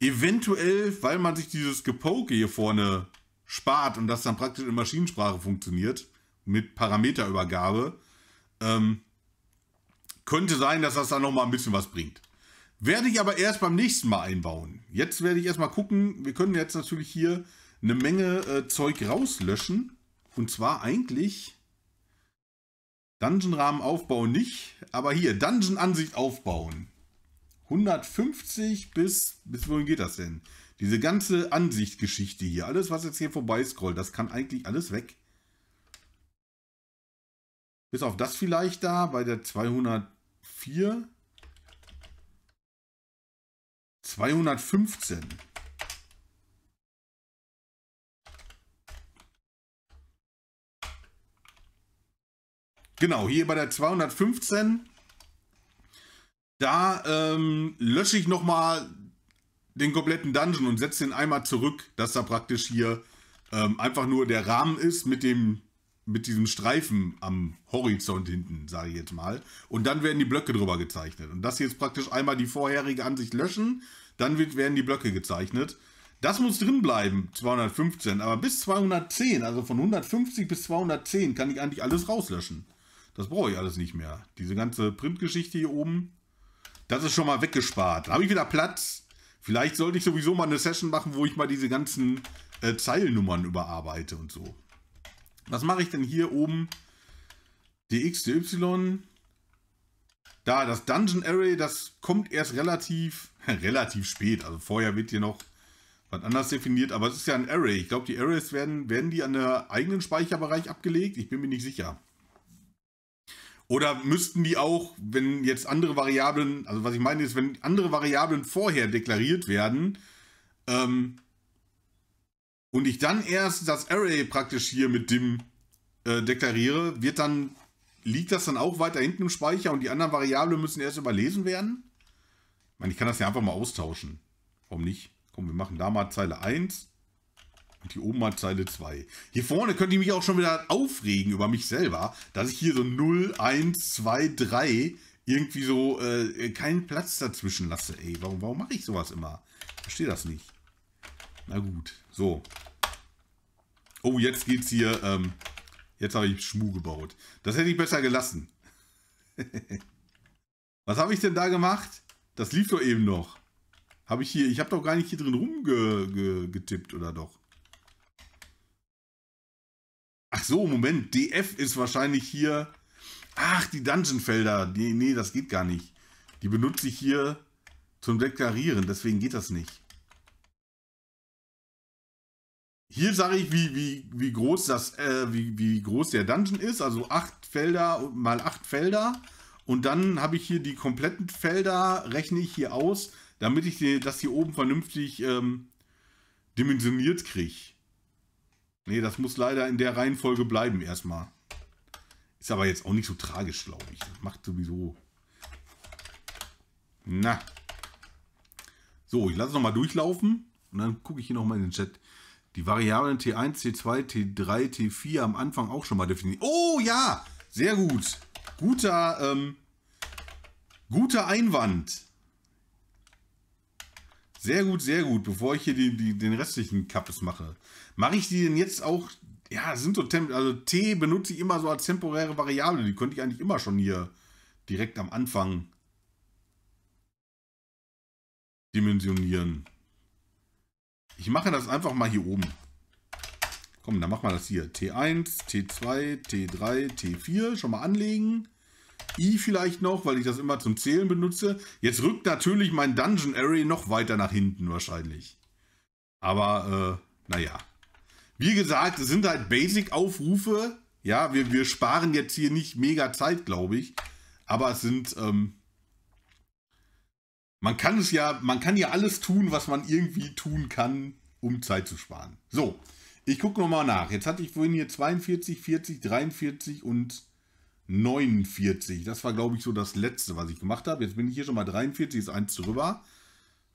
Speaker 1: Eventuell, weil man sich dieses Gepoke hier vorne spart und das dann praktisch in Maschinensprache funktioniert, mit Parameterübergabe, ähm, könnte sein, dass das dann nochmal ein bisschen was bringt. Werde ich aber erst beim nächsten Mal einbauen. Jetzt werde ich erstmal gucken, wir können jetzt natürlich hier eine Menge äh, Zeug rauslöschen. Und zwar eigentlich Dungeon-Rahmen aufbauen nicht, aber hier Dungeon-Ansicht aufbauen. 150 bis, bis wohin geht das denn? Diese ganze Ansichtgeschichte hier, alles was jetzt hier vorbei scrollt, das kann eigentlich alles weg. Bis auf das vielleicht da bei der 204. 215. Genau, hier bei der 215. Da ähm, lösche ich nochmal den kompletten Dungeon und setze den einmal zurück, dass da praktisch hier ähm, einfach nur der Rahmen ist mit dem mit diesem Streifen am Horizont hinten, sage ich jetzt mal. Und dann werden die Blöcke drüber gezeichnet. Und das hier ist praktisch einmal die vorherige Ansicht löschen, dann wird, werden die Blöcke gezeichnet. Das muss drin bleiben, 215, aber bis 210, also von 150 bis 210 kann ich eigentlich alles rauslöschen. Das brauche ich alles nicht mehr. Diese ganze Printgeschichte hier oben, das ist schon mal weggespart. Da habe ich wieder Platz. Vielleicht sollte ich sowieso mal eine Session machen, wo ich mal diese ganzen äh, Zeilennummern überarbeite und so. Was mache ich denn hier oben? dx, dy. Da, das Dungeon Array, das kommt erst relativ, relativ spät. Also vorher wird hier noch was anders definiert, aber es ist ja ein Array. Ich glaube, die Arrays werden, werden die an der eigenen Speicherbereich abgelegt? Ich bin mir nicht sicher. Oder müssten die auch, wenn jetzt andere Variablen, also was ich meine ist, wenn andere Variablen vorher deklariert werden, ähm, und ich dann erst das Array praktisch hier mit dem äh, deklariere, wird dann, liegt das dann auch weiter hinten im Speicher und die anderen Variablen müssen erst überlesen werden? Ich meine, ich kann das ja einfach mal austauschen. Warum nicht? Komm, wir machen da mal Zeile 1 und hier oben mal Zeile 2. Hier vorne könnte ich mich auch schon wieder aufregen über mich selber, dass ich hier so 0, 1, 2, 3 irgendwie so äh, keinen Platz dazwischen lasse. Ey, warum, warum mache ich sowas immer? Ich verstehe das nicht. Na gut, so. Oh, jetzt geht's hier. Ähm, jetzt habe ich Schmu gebaut. Das hätte ich besser gelassen. Was habe ich denn da gemacht? Das lief doch eben noch. Habe ich hier, ich habe doch gar nicht hier drin rumgetippt, oder doch? Ach so, Moment. DF ist wahrscheinlich hier. Ach, die Dungeon-Felder. Nee, nee, das geht gar nicht. Die benutze ich hier zum Deklarieren. Deswegen geht das nicht. Hier sage ich, wie, wie, wie, groß das, äh, wie, wie groß der Dungeon ist. Also acht Felder mal acht Felder. Und dann habe ich hier die kompletten Felder, rechne ich hier aus, damit ich das hier oben vernünftig ähm, dimensioniert kriege. Nee, das muss leider in der Reihenfolge bleiben erstmal. Ist aber jetzt auch nicht so tragisch, glaube ich. Das macht sowieso. Na. So, ich lasse es nochmal durchlaufen. Und dann gucke ich hier nochmal in den Chat. Die Variablen T1, T2, T3, T4 am Anfang auch schon mal definiert. Oh ja, sehr gut. Guter, ähm, guter Einwand. Sehr gut, sehr gut. Bevor ich hier die, die, den restlichen Kappes mache. Mache ich die denn jetzt auch... Ja, sind so Temp also T benutze ich immer so als temporäre Variable. Die könnte ich eigentlich immer schon hier direkt am Anfang dimensionieren. Ich mache das einfach mal hier oben. Komm, dann machen wir das hier. T1, T2, T3, T4. Schon mal anlegen. I vielleicht noch, weil ich das immer zum Zählen benutze. Jetzt rückt natürlich mein Dungeon Array noch weiter nach hinten wahrscheinlich. Aber, äh, naja. Wie gesagt, es sind halt Basic-Aufrufe. Ja, wir, wir sparen jetzt hier nicht mega Zeit, glaube ich. Aber es sind, ähm, man kann es ja, man kann ja alles tun, was man irgendwie tun kann, um Zeit zu sparen. So, ich gucke nochmal nach. Jetzt hatte ich vorhin hier 42, 40, 43 und 49. Das war, glaube ich, so das letzte, was ich gemacht habe. Jetzt bin ich hier schon mal 43, ist eins drüber.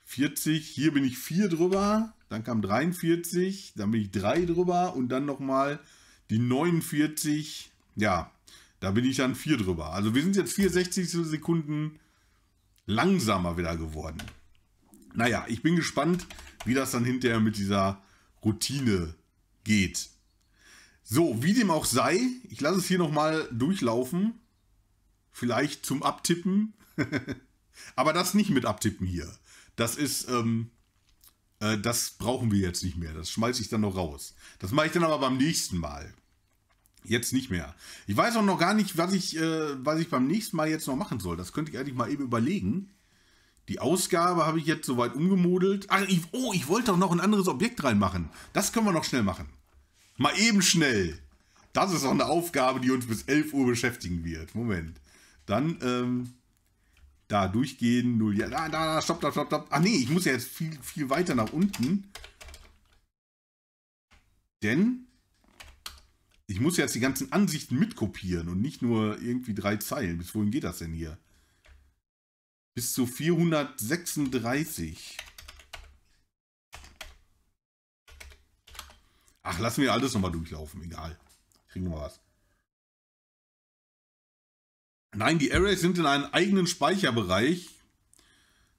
Speaker 1: 40, hier bin ich 4 drüber. Dann kam 43, dann bin ich 3 drüber und dann nochmal die 49. Ja, da bin ich dann 4 drüber. Also wir sind jetzt 64 Sekunden langsamer wieder geworden. Naja, ich bin gespannt, wie das dann hinterher mit dieser Routine geht. So, wie dem auch sei, ich lasse es hier nochmal durchlaufen. Vielleicht zum Abtippen. Aber das nicht mit Abtippen hier. Das ist, ähm, äh, das brauchen wir jetzt nicht mehr. Das schmeiße ich dann noch raus. Das mache ich dann aber beim nächsten Mal. Jetzt nicht mehr. Ich weiß auch noch gar nicht, was ich, äh, was ich beim nächsten Mal jetzt noch machen soll. Das könnte ich eigentlich mal eben überlegen. Die Ausgabe habe ich jetzt soweit umgemodelt. Ach, ich, oh, ich wollte doch noch ein anderes Objekt reinmachen. Das können wir noch schnell machen. Mal eben schnell. Das ist auch eine Aufgabe, die uns bis 11 Uhr beschäftigen wird. Moment. Dann, ähm, da durchgehen, null, ja, da, da, stopp, stopp, stopp, stopp. Ach nee, ich muss ja jetzt viel, viel weiter nach unten. Denn ich muss jetzt die ganzen Ansichten mitkopieren und nicht nur irgendwie drei Zeilen. Bis wohin geht das denn hier? Bis zu 436. Ach, lassen wir alles nochmal durchlaufen. Egal. Kriegen wir was. Nein, die Arrays sind in einem eigenen Speicherbereich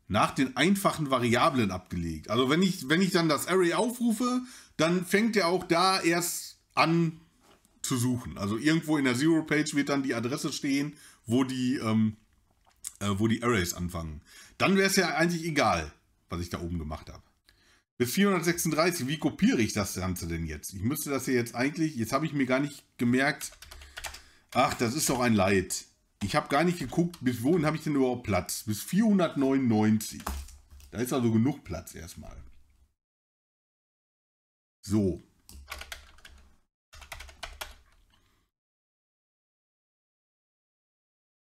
Speaker 1: nach den einfachen Variablen abgelegt. Also wenn ich, wenn ich dann das Array aufrufe, dann fängt er auch da erst an zu suchen. Also irgendwo in der Zero-Page wird dann die Adresse stehen, wo die, ähm, äh, wo die Arrays anfangen. Dann wäre es ja eigentlich egal, was ich da oben gemacht habe. Bis 436, wie kopiere ich das Ganze denn jetzt? Ich müsste das hier jetzt eigentlich, jetzt habe ich mir gar nicht gemerkt, ach, das ist doch ein Leid. Ich habe gar nicht geguckt, bis wohin habe ich denn überhaupt Platz? Bis 499. Da ist also genug Platz erstmal. So,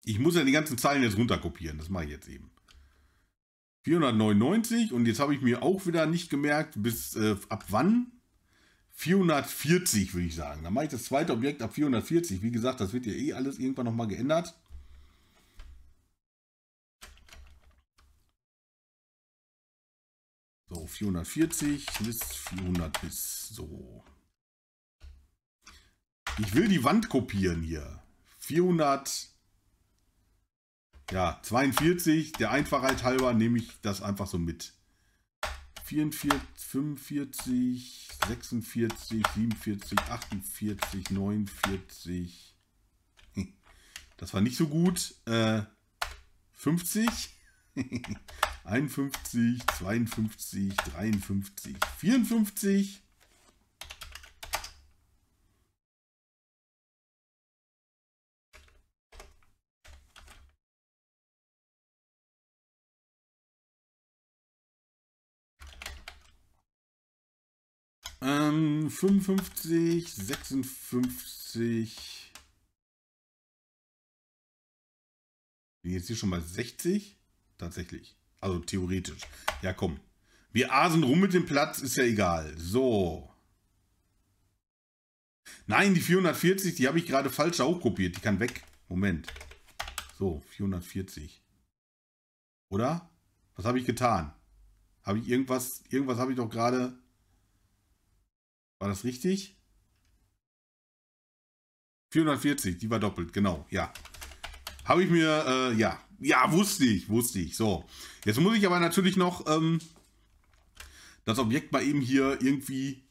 Speaker 1: Ich muss ja die ganzen Zeilen jetzt runterkopieren. Das mache ich jetzt eben. 499 und jetzt habe ich mir auch wieder nicht gemerkt, bis äh, ab wann. 440 würde ich sagen. Dann mache ich das zweite Objekt ab 440. Wie gesagt, das wird ja eh alles irgendwann nochmal geändert. So, 440 bis 400 bis so. Ich will die Wand kopieren hier. 400 ja, 42, der Einfachheit halber nehme ich das einfach so mit. 44, 45, 46, 47, 48, 49. Das war nicht so gut. Äh, 50, 51, 52, 53, 54. Ähm, 55, 56. Bin jetzt hier schon mal 60? Tatsächlich. Also theoretisch. Ja, komm. Wir asen rum mit dem Platz, ist ja egal. So. Nein, die 440, die habe ich gerade falsch auch kopiert. Die kann weg. Moment. So, 440. Oder? Was habe ich getan? Habe ich irgendwas, irgendwas habe ich doch gerade... War das richtig? 440, die war doppelt, genau, ja. Habe ich mir, äh, ja, ja, wusste ich, wusste ich. So, jetzt muss ich aber natürlich noch ähm, das Objekt mal eben hier irgendwie...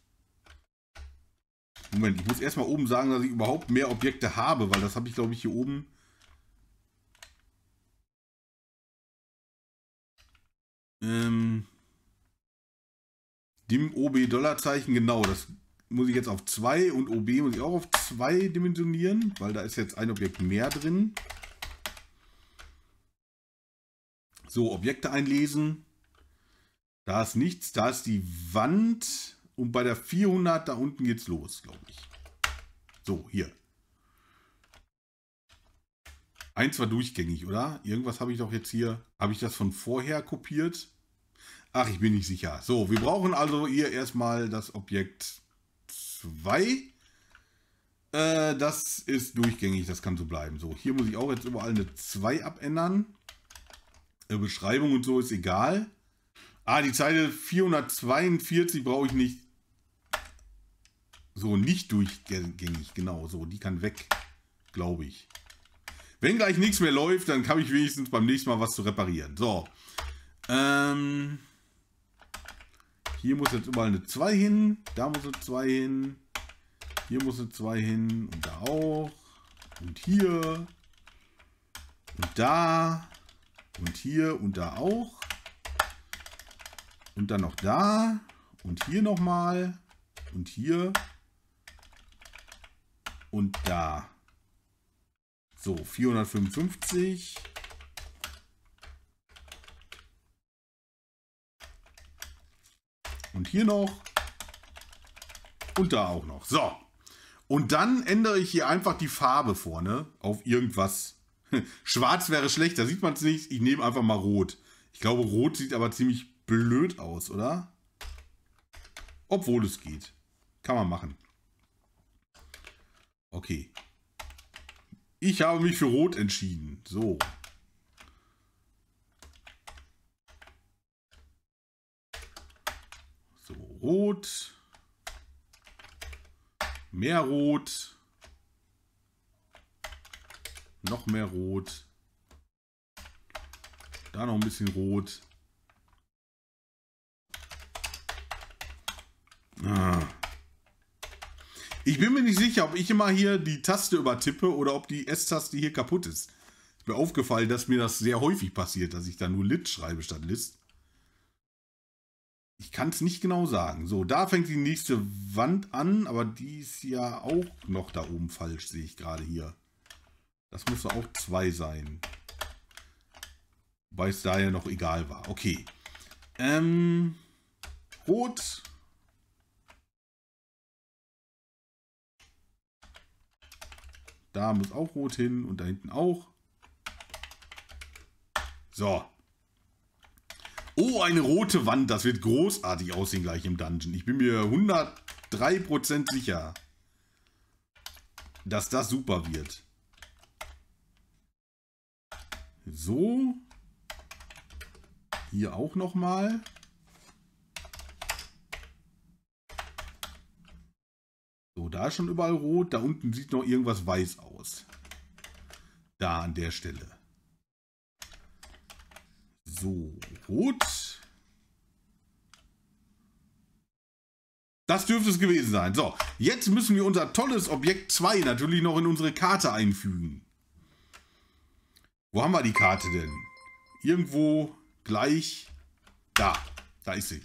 Speaker 1: Moment, ich muss erstmal oben sagen, dass ich überhaupt mehr Objekte habe, weil das habe ich, glaube ich, hier oben... Ähm, Dim OB Dollarzeichen, genau, das muss ich jetzt auf 2 und OB muss ich auch auf 2 dimensionieren, weil da ist jetzt ein Objekt mehr drin. So, Objekte einlesen. Da ist nichts, da ist die Wand und bei der 400 da unten geht's los, glaube ich. So, hier. Eins war durchgängig, oder? Irgendwas habe ich doch jetzt hier. Habe ich das von vorher kopiert? Ach, ich bin nicht sicher. So, wir brauchen also hier erstmal das Objekt 2. Äh, das ist durchgängig, das kann so bleiben. So, hier muss ich auch jetzt überall eine 2 abändern. Äh, Beschreibung und so ist egal. Ah, die Zeile 442 brauche ich nicht. So, nicht durchgängig, genau. So, die kann weg, glaube ich. Wenn gleich nichts mehr läuft, dann kann ich wenigstens beim nächsten Mal was zu reparieren. So. Ähm... Hier muss jetzt überall eine 2 hin. Da muss eine 2 hin. Hier muss eine 2 hin. Und da auch. Und hier. Und da. Und hier und da auch. Und dann noch da. Und hier nochmal. Und hier. Und da. So, 455. Und hier noch. Und da auch noch. So. Und dann ändere ich hier einfach die Farbe vorne auf irgendwas. Schwarz wäre schlecht, da sieht man es nicht. Ich nehme einfach mal Rot. Ich glaube, Rot sieht aber ziemlich blöd aus, oder? Obwohl es geht. Kann man machen. Okay. Ich habe mich für Rot entschieden. So. Rot. Mehr Rot. Noch mehr Rot. Da noch ein bisschen Rot. Ah. Ich bin mir nicht sicher, ob ich immer hier die Taste übertippe oder ob die S-Taste hier kaputt ist. Ist mir aufgefallen, dass mir das sehr häufig passiert, dass ich da nur Lit schreibe statt List. Ich kann es nicht genau sagen. So, da fängt die nächste Wand an, aber die ist ja auch noch da oben falsch, sehe ich gerade hier. Das muss auch zwei sein. Wobei es da ja noch egal war. Okay. Ähm, rot. Da muss auch rot hin und da hinten auch. So. Oh, eine rote Wand. Das wird großartig aussehen gleich im Dungeon. Ich bin mir 103% sicher, dass das super wird. So. Hier auch nochmal. So, da ist schon überall rot. Da unten sieht noch irgendwas weiß aus. Da an der Stelle. So, gut. Das dürfte es gewesen sein. So, jetzt müssen wir unser tolles Objekt 2 natürlich noch in unsere Karte einfügen. Wo haben wir die Karte denn? Irgendwo gleich da. Da ist sie.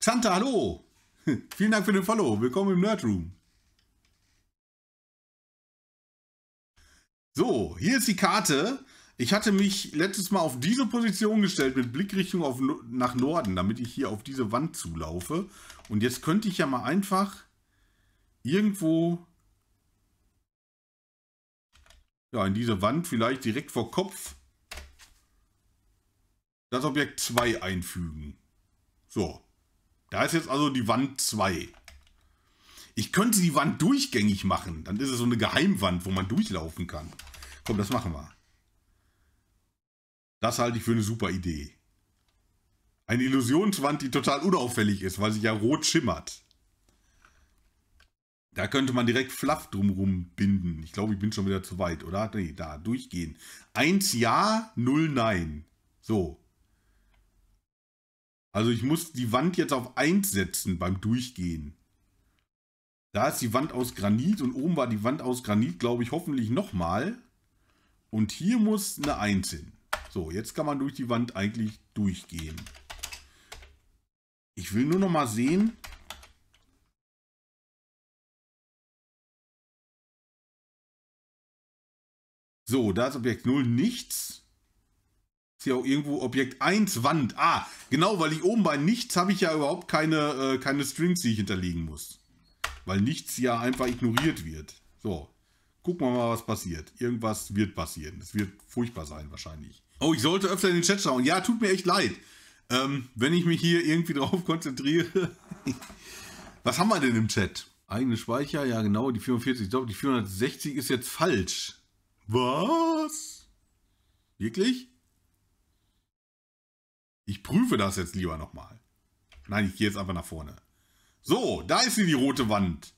Speaker 1: Xanta, hallo. Vielen Dank für den Follow. Willkommen im Nerdroom. So, hier ist die Karte. Ich hatte mich letztes Mal auf diese Position gestellt mit Blickrichtung auf, nach Norden, damit ich hier auf diese Wand zulaufe. Und jetzt könnte ich ja mal einfach irgendwo ja, in diese Wand vielleicht direkt vor Kopf das Objekt 2 einfügen. So. Da ist jetzt also die Wand 2. Ich könnte die Wand durchgängig machen. Dann ist es so eine Geheimwand, wo man durchlaufen kann. Komm, das machen wir. Das halte ich für eine super Idee. Eine Illusionswand, die total unauffällig ist, weil sie ja rot schimmert. Da könnte man direkt Fluff drumrum binden. Ich glaube, ich bin schon wieder zu weit, oder? Nee, da, durchgehen. Eins Ja, null Nein. So. Also ich muss die Wand jetzt auf 1 setzen beim Durchgehen. Da ist die Wand aus Granit und oben war die Wand aus Granit, glaube ich, hoffentlich nochmal. Und hier muss eine 1 hin. So, jetzt kann man durch die Wand eigentlich durchgehen. Ich will nur noch mal sehen. So, da ist Objekt 0 nichts. Ist hier auch irgendwo Objekt 1, Wand. Ah, genau, weil ich oben bei nichts habe ich ja überhaupt keine, äh, keine Strings, die ich hinterlegen muss. Weil nichts ja einfach ignoriert wird. So, gucken wir mal, was passiert. Irgendwas wird passieren. Es wird furchtbar sein wahrscheinlich. Oh, ich sollte öfter in den Chat schauen. Ja, tut mir echt leid. Ähm, wenn ich mich hier irgendwie drauf konzentriere. was haben wir denn im Chat? Eigene Speicher, ja genau, die 44. Ich glaube, die 460 ist jetzt falsch. Was? Wirklich? Ich prüfe das jetzt lieber nochmal. Nein, ich gehe jetzt einfach nach vorne. So, da ist sie, die rote Wand.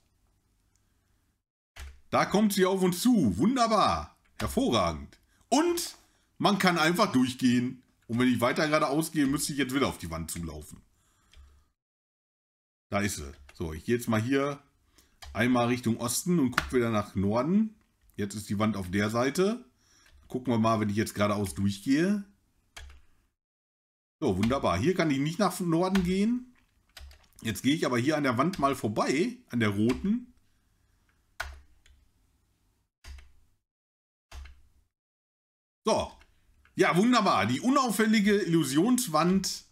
Speaker 1: Da kommt sie auf uns zu. Wunderbar. Hervorragend. Und man kann einfach durchgehen. Und wenn ich weiter geradeaus gehe, müsste ich jetzt wieder auf die Wand zulaufen. Da ist sie. So, ich gehe jetzt mal hier einmal Richtung Osten und gucke wieder nach Norden. Jetzt ist die Wand auf der Seite. Gucken wir mal, wenn ich jetzt geradeaus durchgehe. So, wunderbar. Hier kann ich nicht nach Norden gehen. Jetzt gehe ich aber hier an der Wand mal vorbei, an der roten. So. Ja, wunderbar. Die unauffällige Illusionswand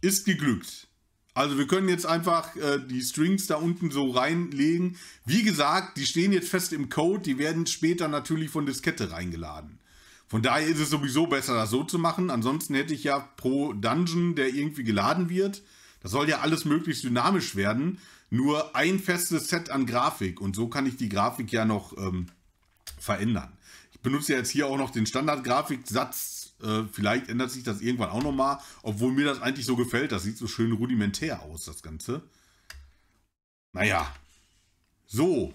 Speaker 1: ist geglückt. Also wir können jetzt einfach äh, die Strings da unten so reinlegen. Wie gesagt, die stehen jetzt fest im Code. Die werden später natürlich von Diskette reingeladen. Von daher ist es sowieso besser, das so zu machen. Ansonsten hätte ich ja pro Dungeon, der irgendwie geladen wird, das soll ja alles möglichst dynamisch werden, nur ein festes Set an Grafik. Und so kann ich die Grafik ja noch ähm, verändern. Benutze ja jetzt hier auch noch den Standard-Grafiksatz. Äh, vielleicht ändert sich das irgendwann auch nochmal, obwohl mir das eigentlich so gefällt. Das sieht so schön rudimentär aus, das Ganze. Naja. So,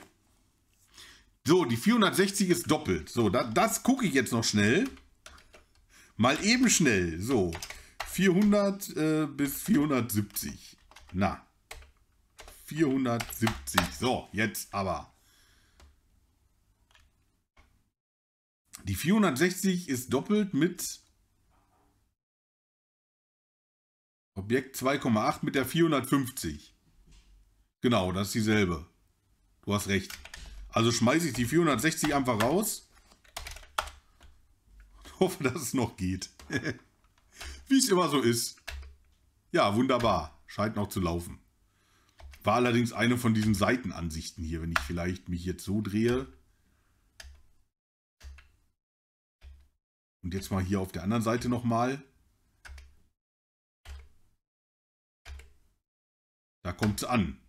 Speaker 1: so, die 460 ist doppelt. So, da, das gucke ich jetzt noch schnell. Mal eben schnell. So, 400 äh, bis 470. Na, 470. So, jetzt aber. Die 460 ist doppelt mit Objekt 2,8 mit der 450. Genau, das ist dieselbe. Du hast recht. Also schmeiße ich die 460 einfach raus. Ich hoffe, dass es noch geht. Wie es immer so ist. Ja, wunderbar. Scheint noch zu laufen. War allerdings eine von diesen Seitenansichten hier, wenn ich vielleicht mich jetzt so drehe. Und jetzt mal hier auf der anderen Seite nochmal. Da kommt es an.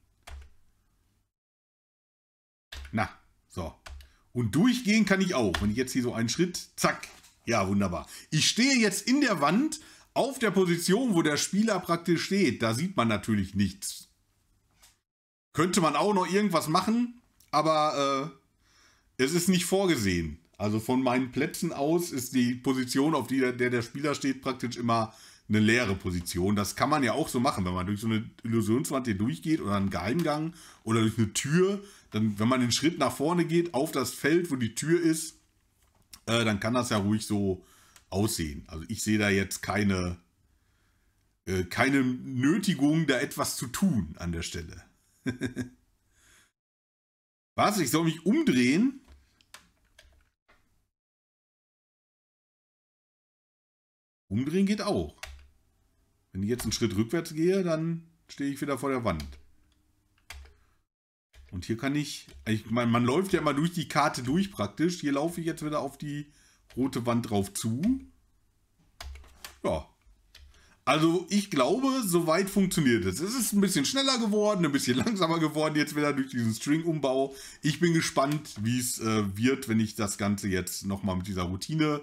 Speaker 1: Na, so. Und durchgehen kann ich auch. Wenn ich jetzt hier so einen Schritt, zack. Ja, wunderbar. Ich stehe jetzt in der Wand auf der Position, wo der Spieler praktisch steht. Da sieht man natürlich nichts. Könnte man auch noch irgendwas machen, aber äh, es ist nicht vorgesehen. Also von meinen Plätzen aus ist die Position, auf die der, der, der Spieler steht, praktisch immer eine leere Position. Das kann man ja auch so machen, wenn man durch so eine Illusionswand hier durchgeht oder einen Geheimgang oder durch eine Tür. Dann, wenn man den Schritt nach vorne geht, auf das Feld, wo die Tür ist, äh, dann kann das ja ruhig so aussehen. Also ich sehe da jetzt keine, äh, keine Nötigung, da etwas zu tun an der Stelle. Was? Ich soll mich umdrehen? Umdrehen geht auch. Wenn ich jetzt einen Schritt rückwärts gehe, dann stehe ich wieder vor der Wand. Und hier kann ich, ich meine, man läuft ja immer durch die Karte durch praktisch. Hier laufe ich jetzt wieder auf die rote Wand drauf zu. Ja. Also ich glaube, soweit funktioniert es. Es ist ein bisschen schneller geworden, ein bisschen langsamer geworden jetzt wieder durch diesen String-Umbau. Ich bin gespannt, wie es äh, wird, wenn ich das Ganze jetzt nochmal mit dieser Routine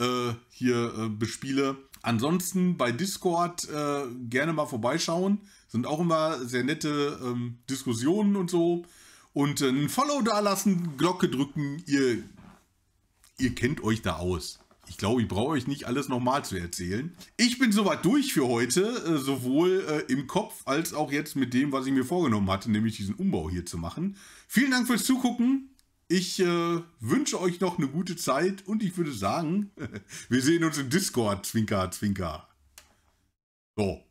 Speaker 1: äh, hier äh, bespiele. Ansonsten bei Discord äh, gerne mal vorbeischauen. Sind auch immer sehr nette ähm, Diskussionen und so. Und äh, ein Follow da lassen, Glocke drücken. Ihr, ihr kennt euch da aus. Ich glaube, ich brauche euch nicht alles nochmal zu erzählen. Ich bin soweit durch für heute, äh, sowohl im Kopf als auch jetzt mit dem, was ich mir vorgenommen hatte, nämlich diesen Umbau hier zu machen. Vielen Dank fürs Zugucken. Ich äh, wünsche euch noch eine gute Zeit und ich würde sagen, wir sehen uns im Discord, Zwinker, Zwinker. So.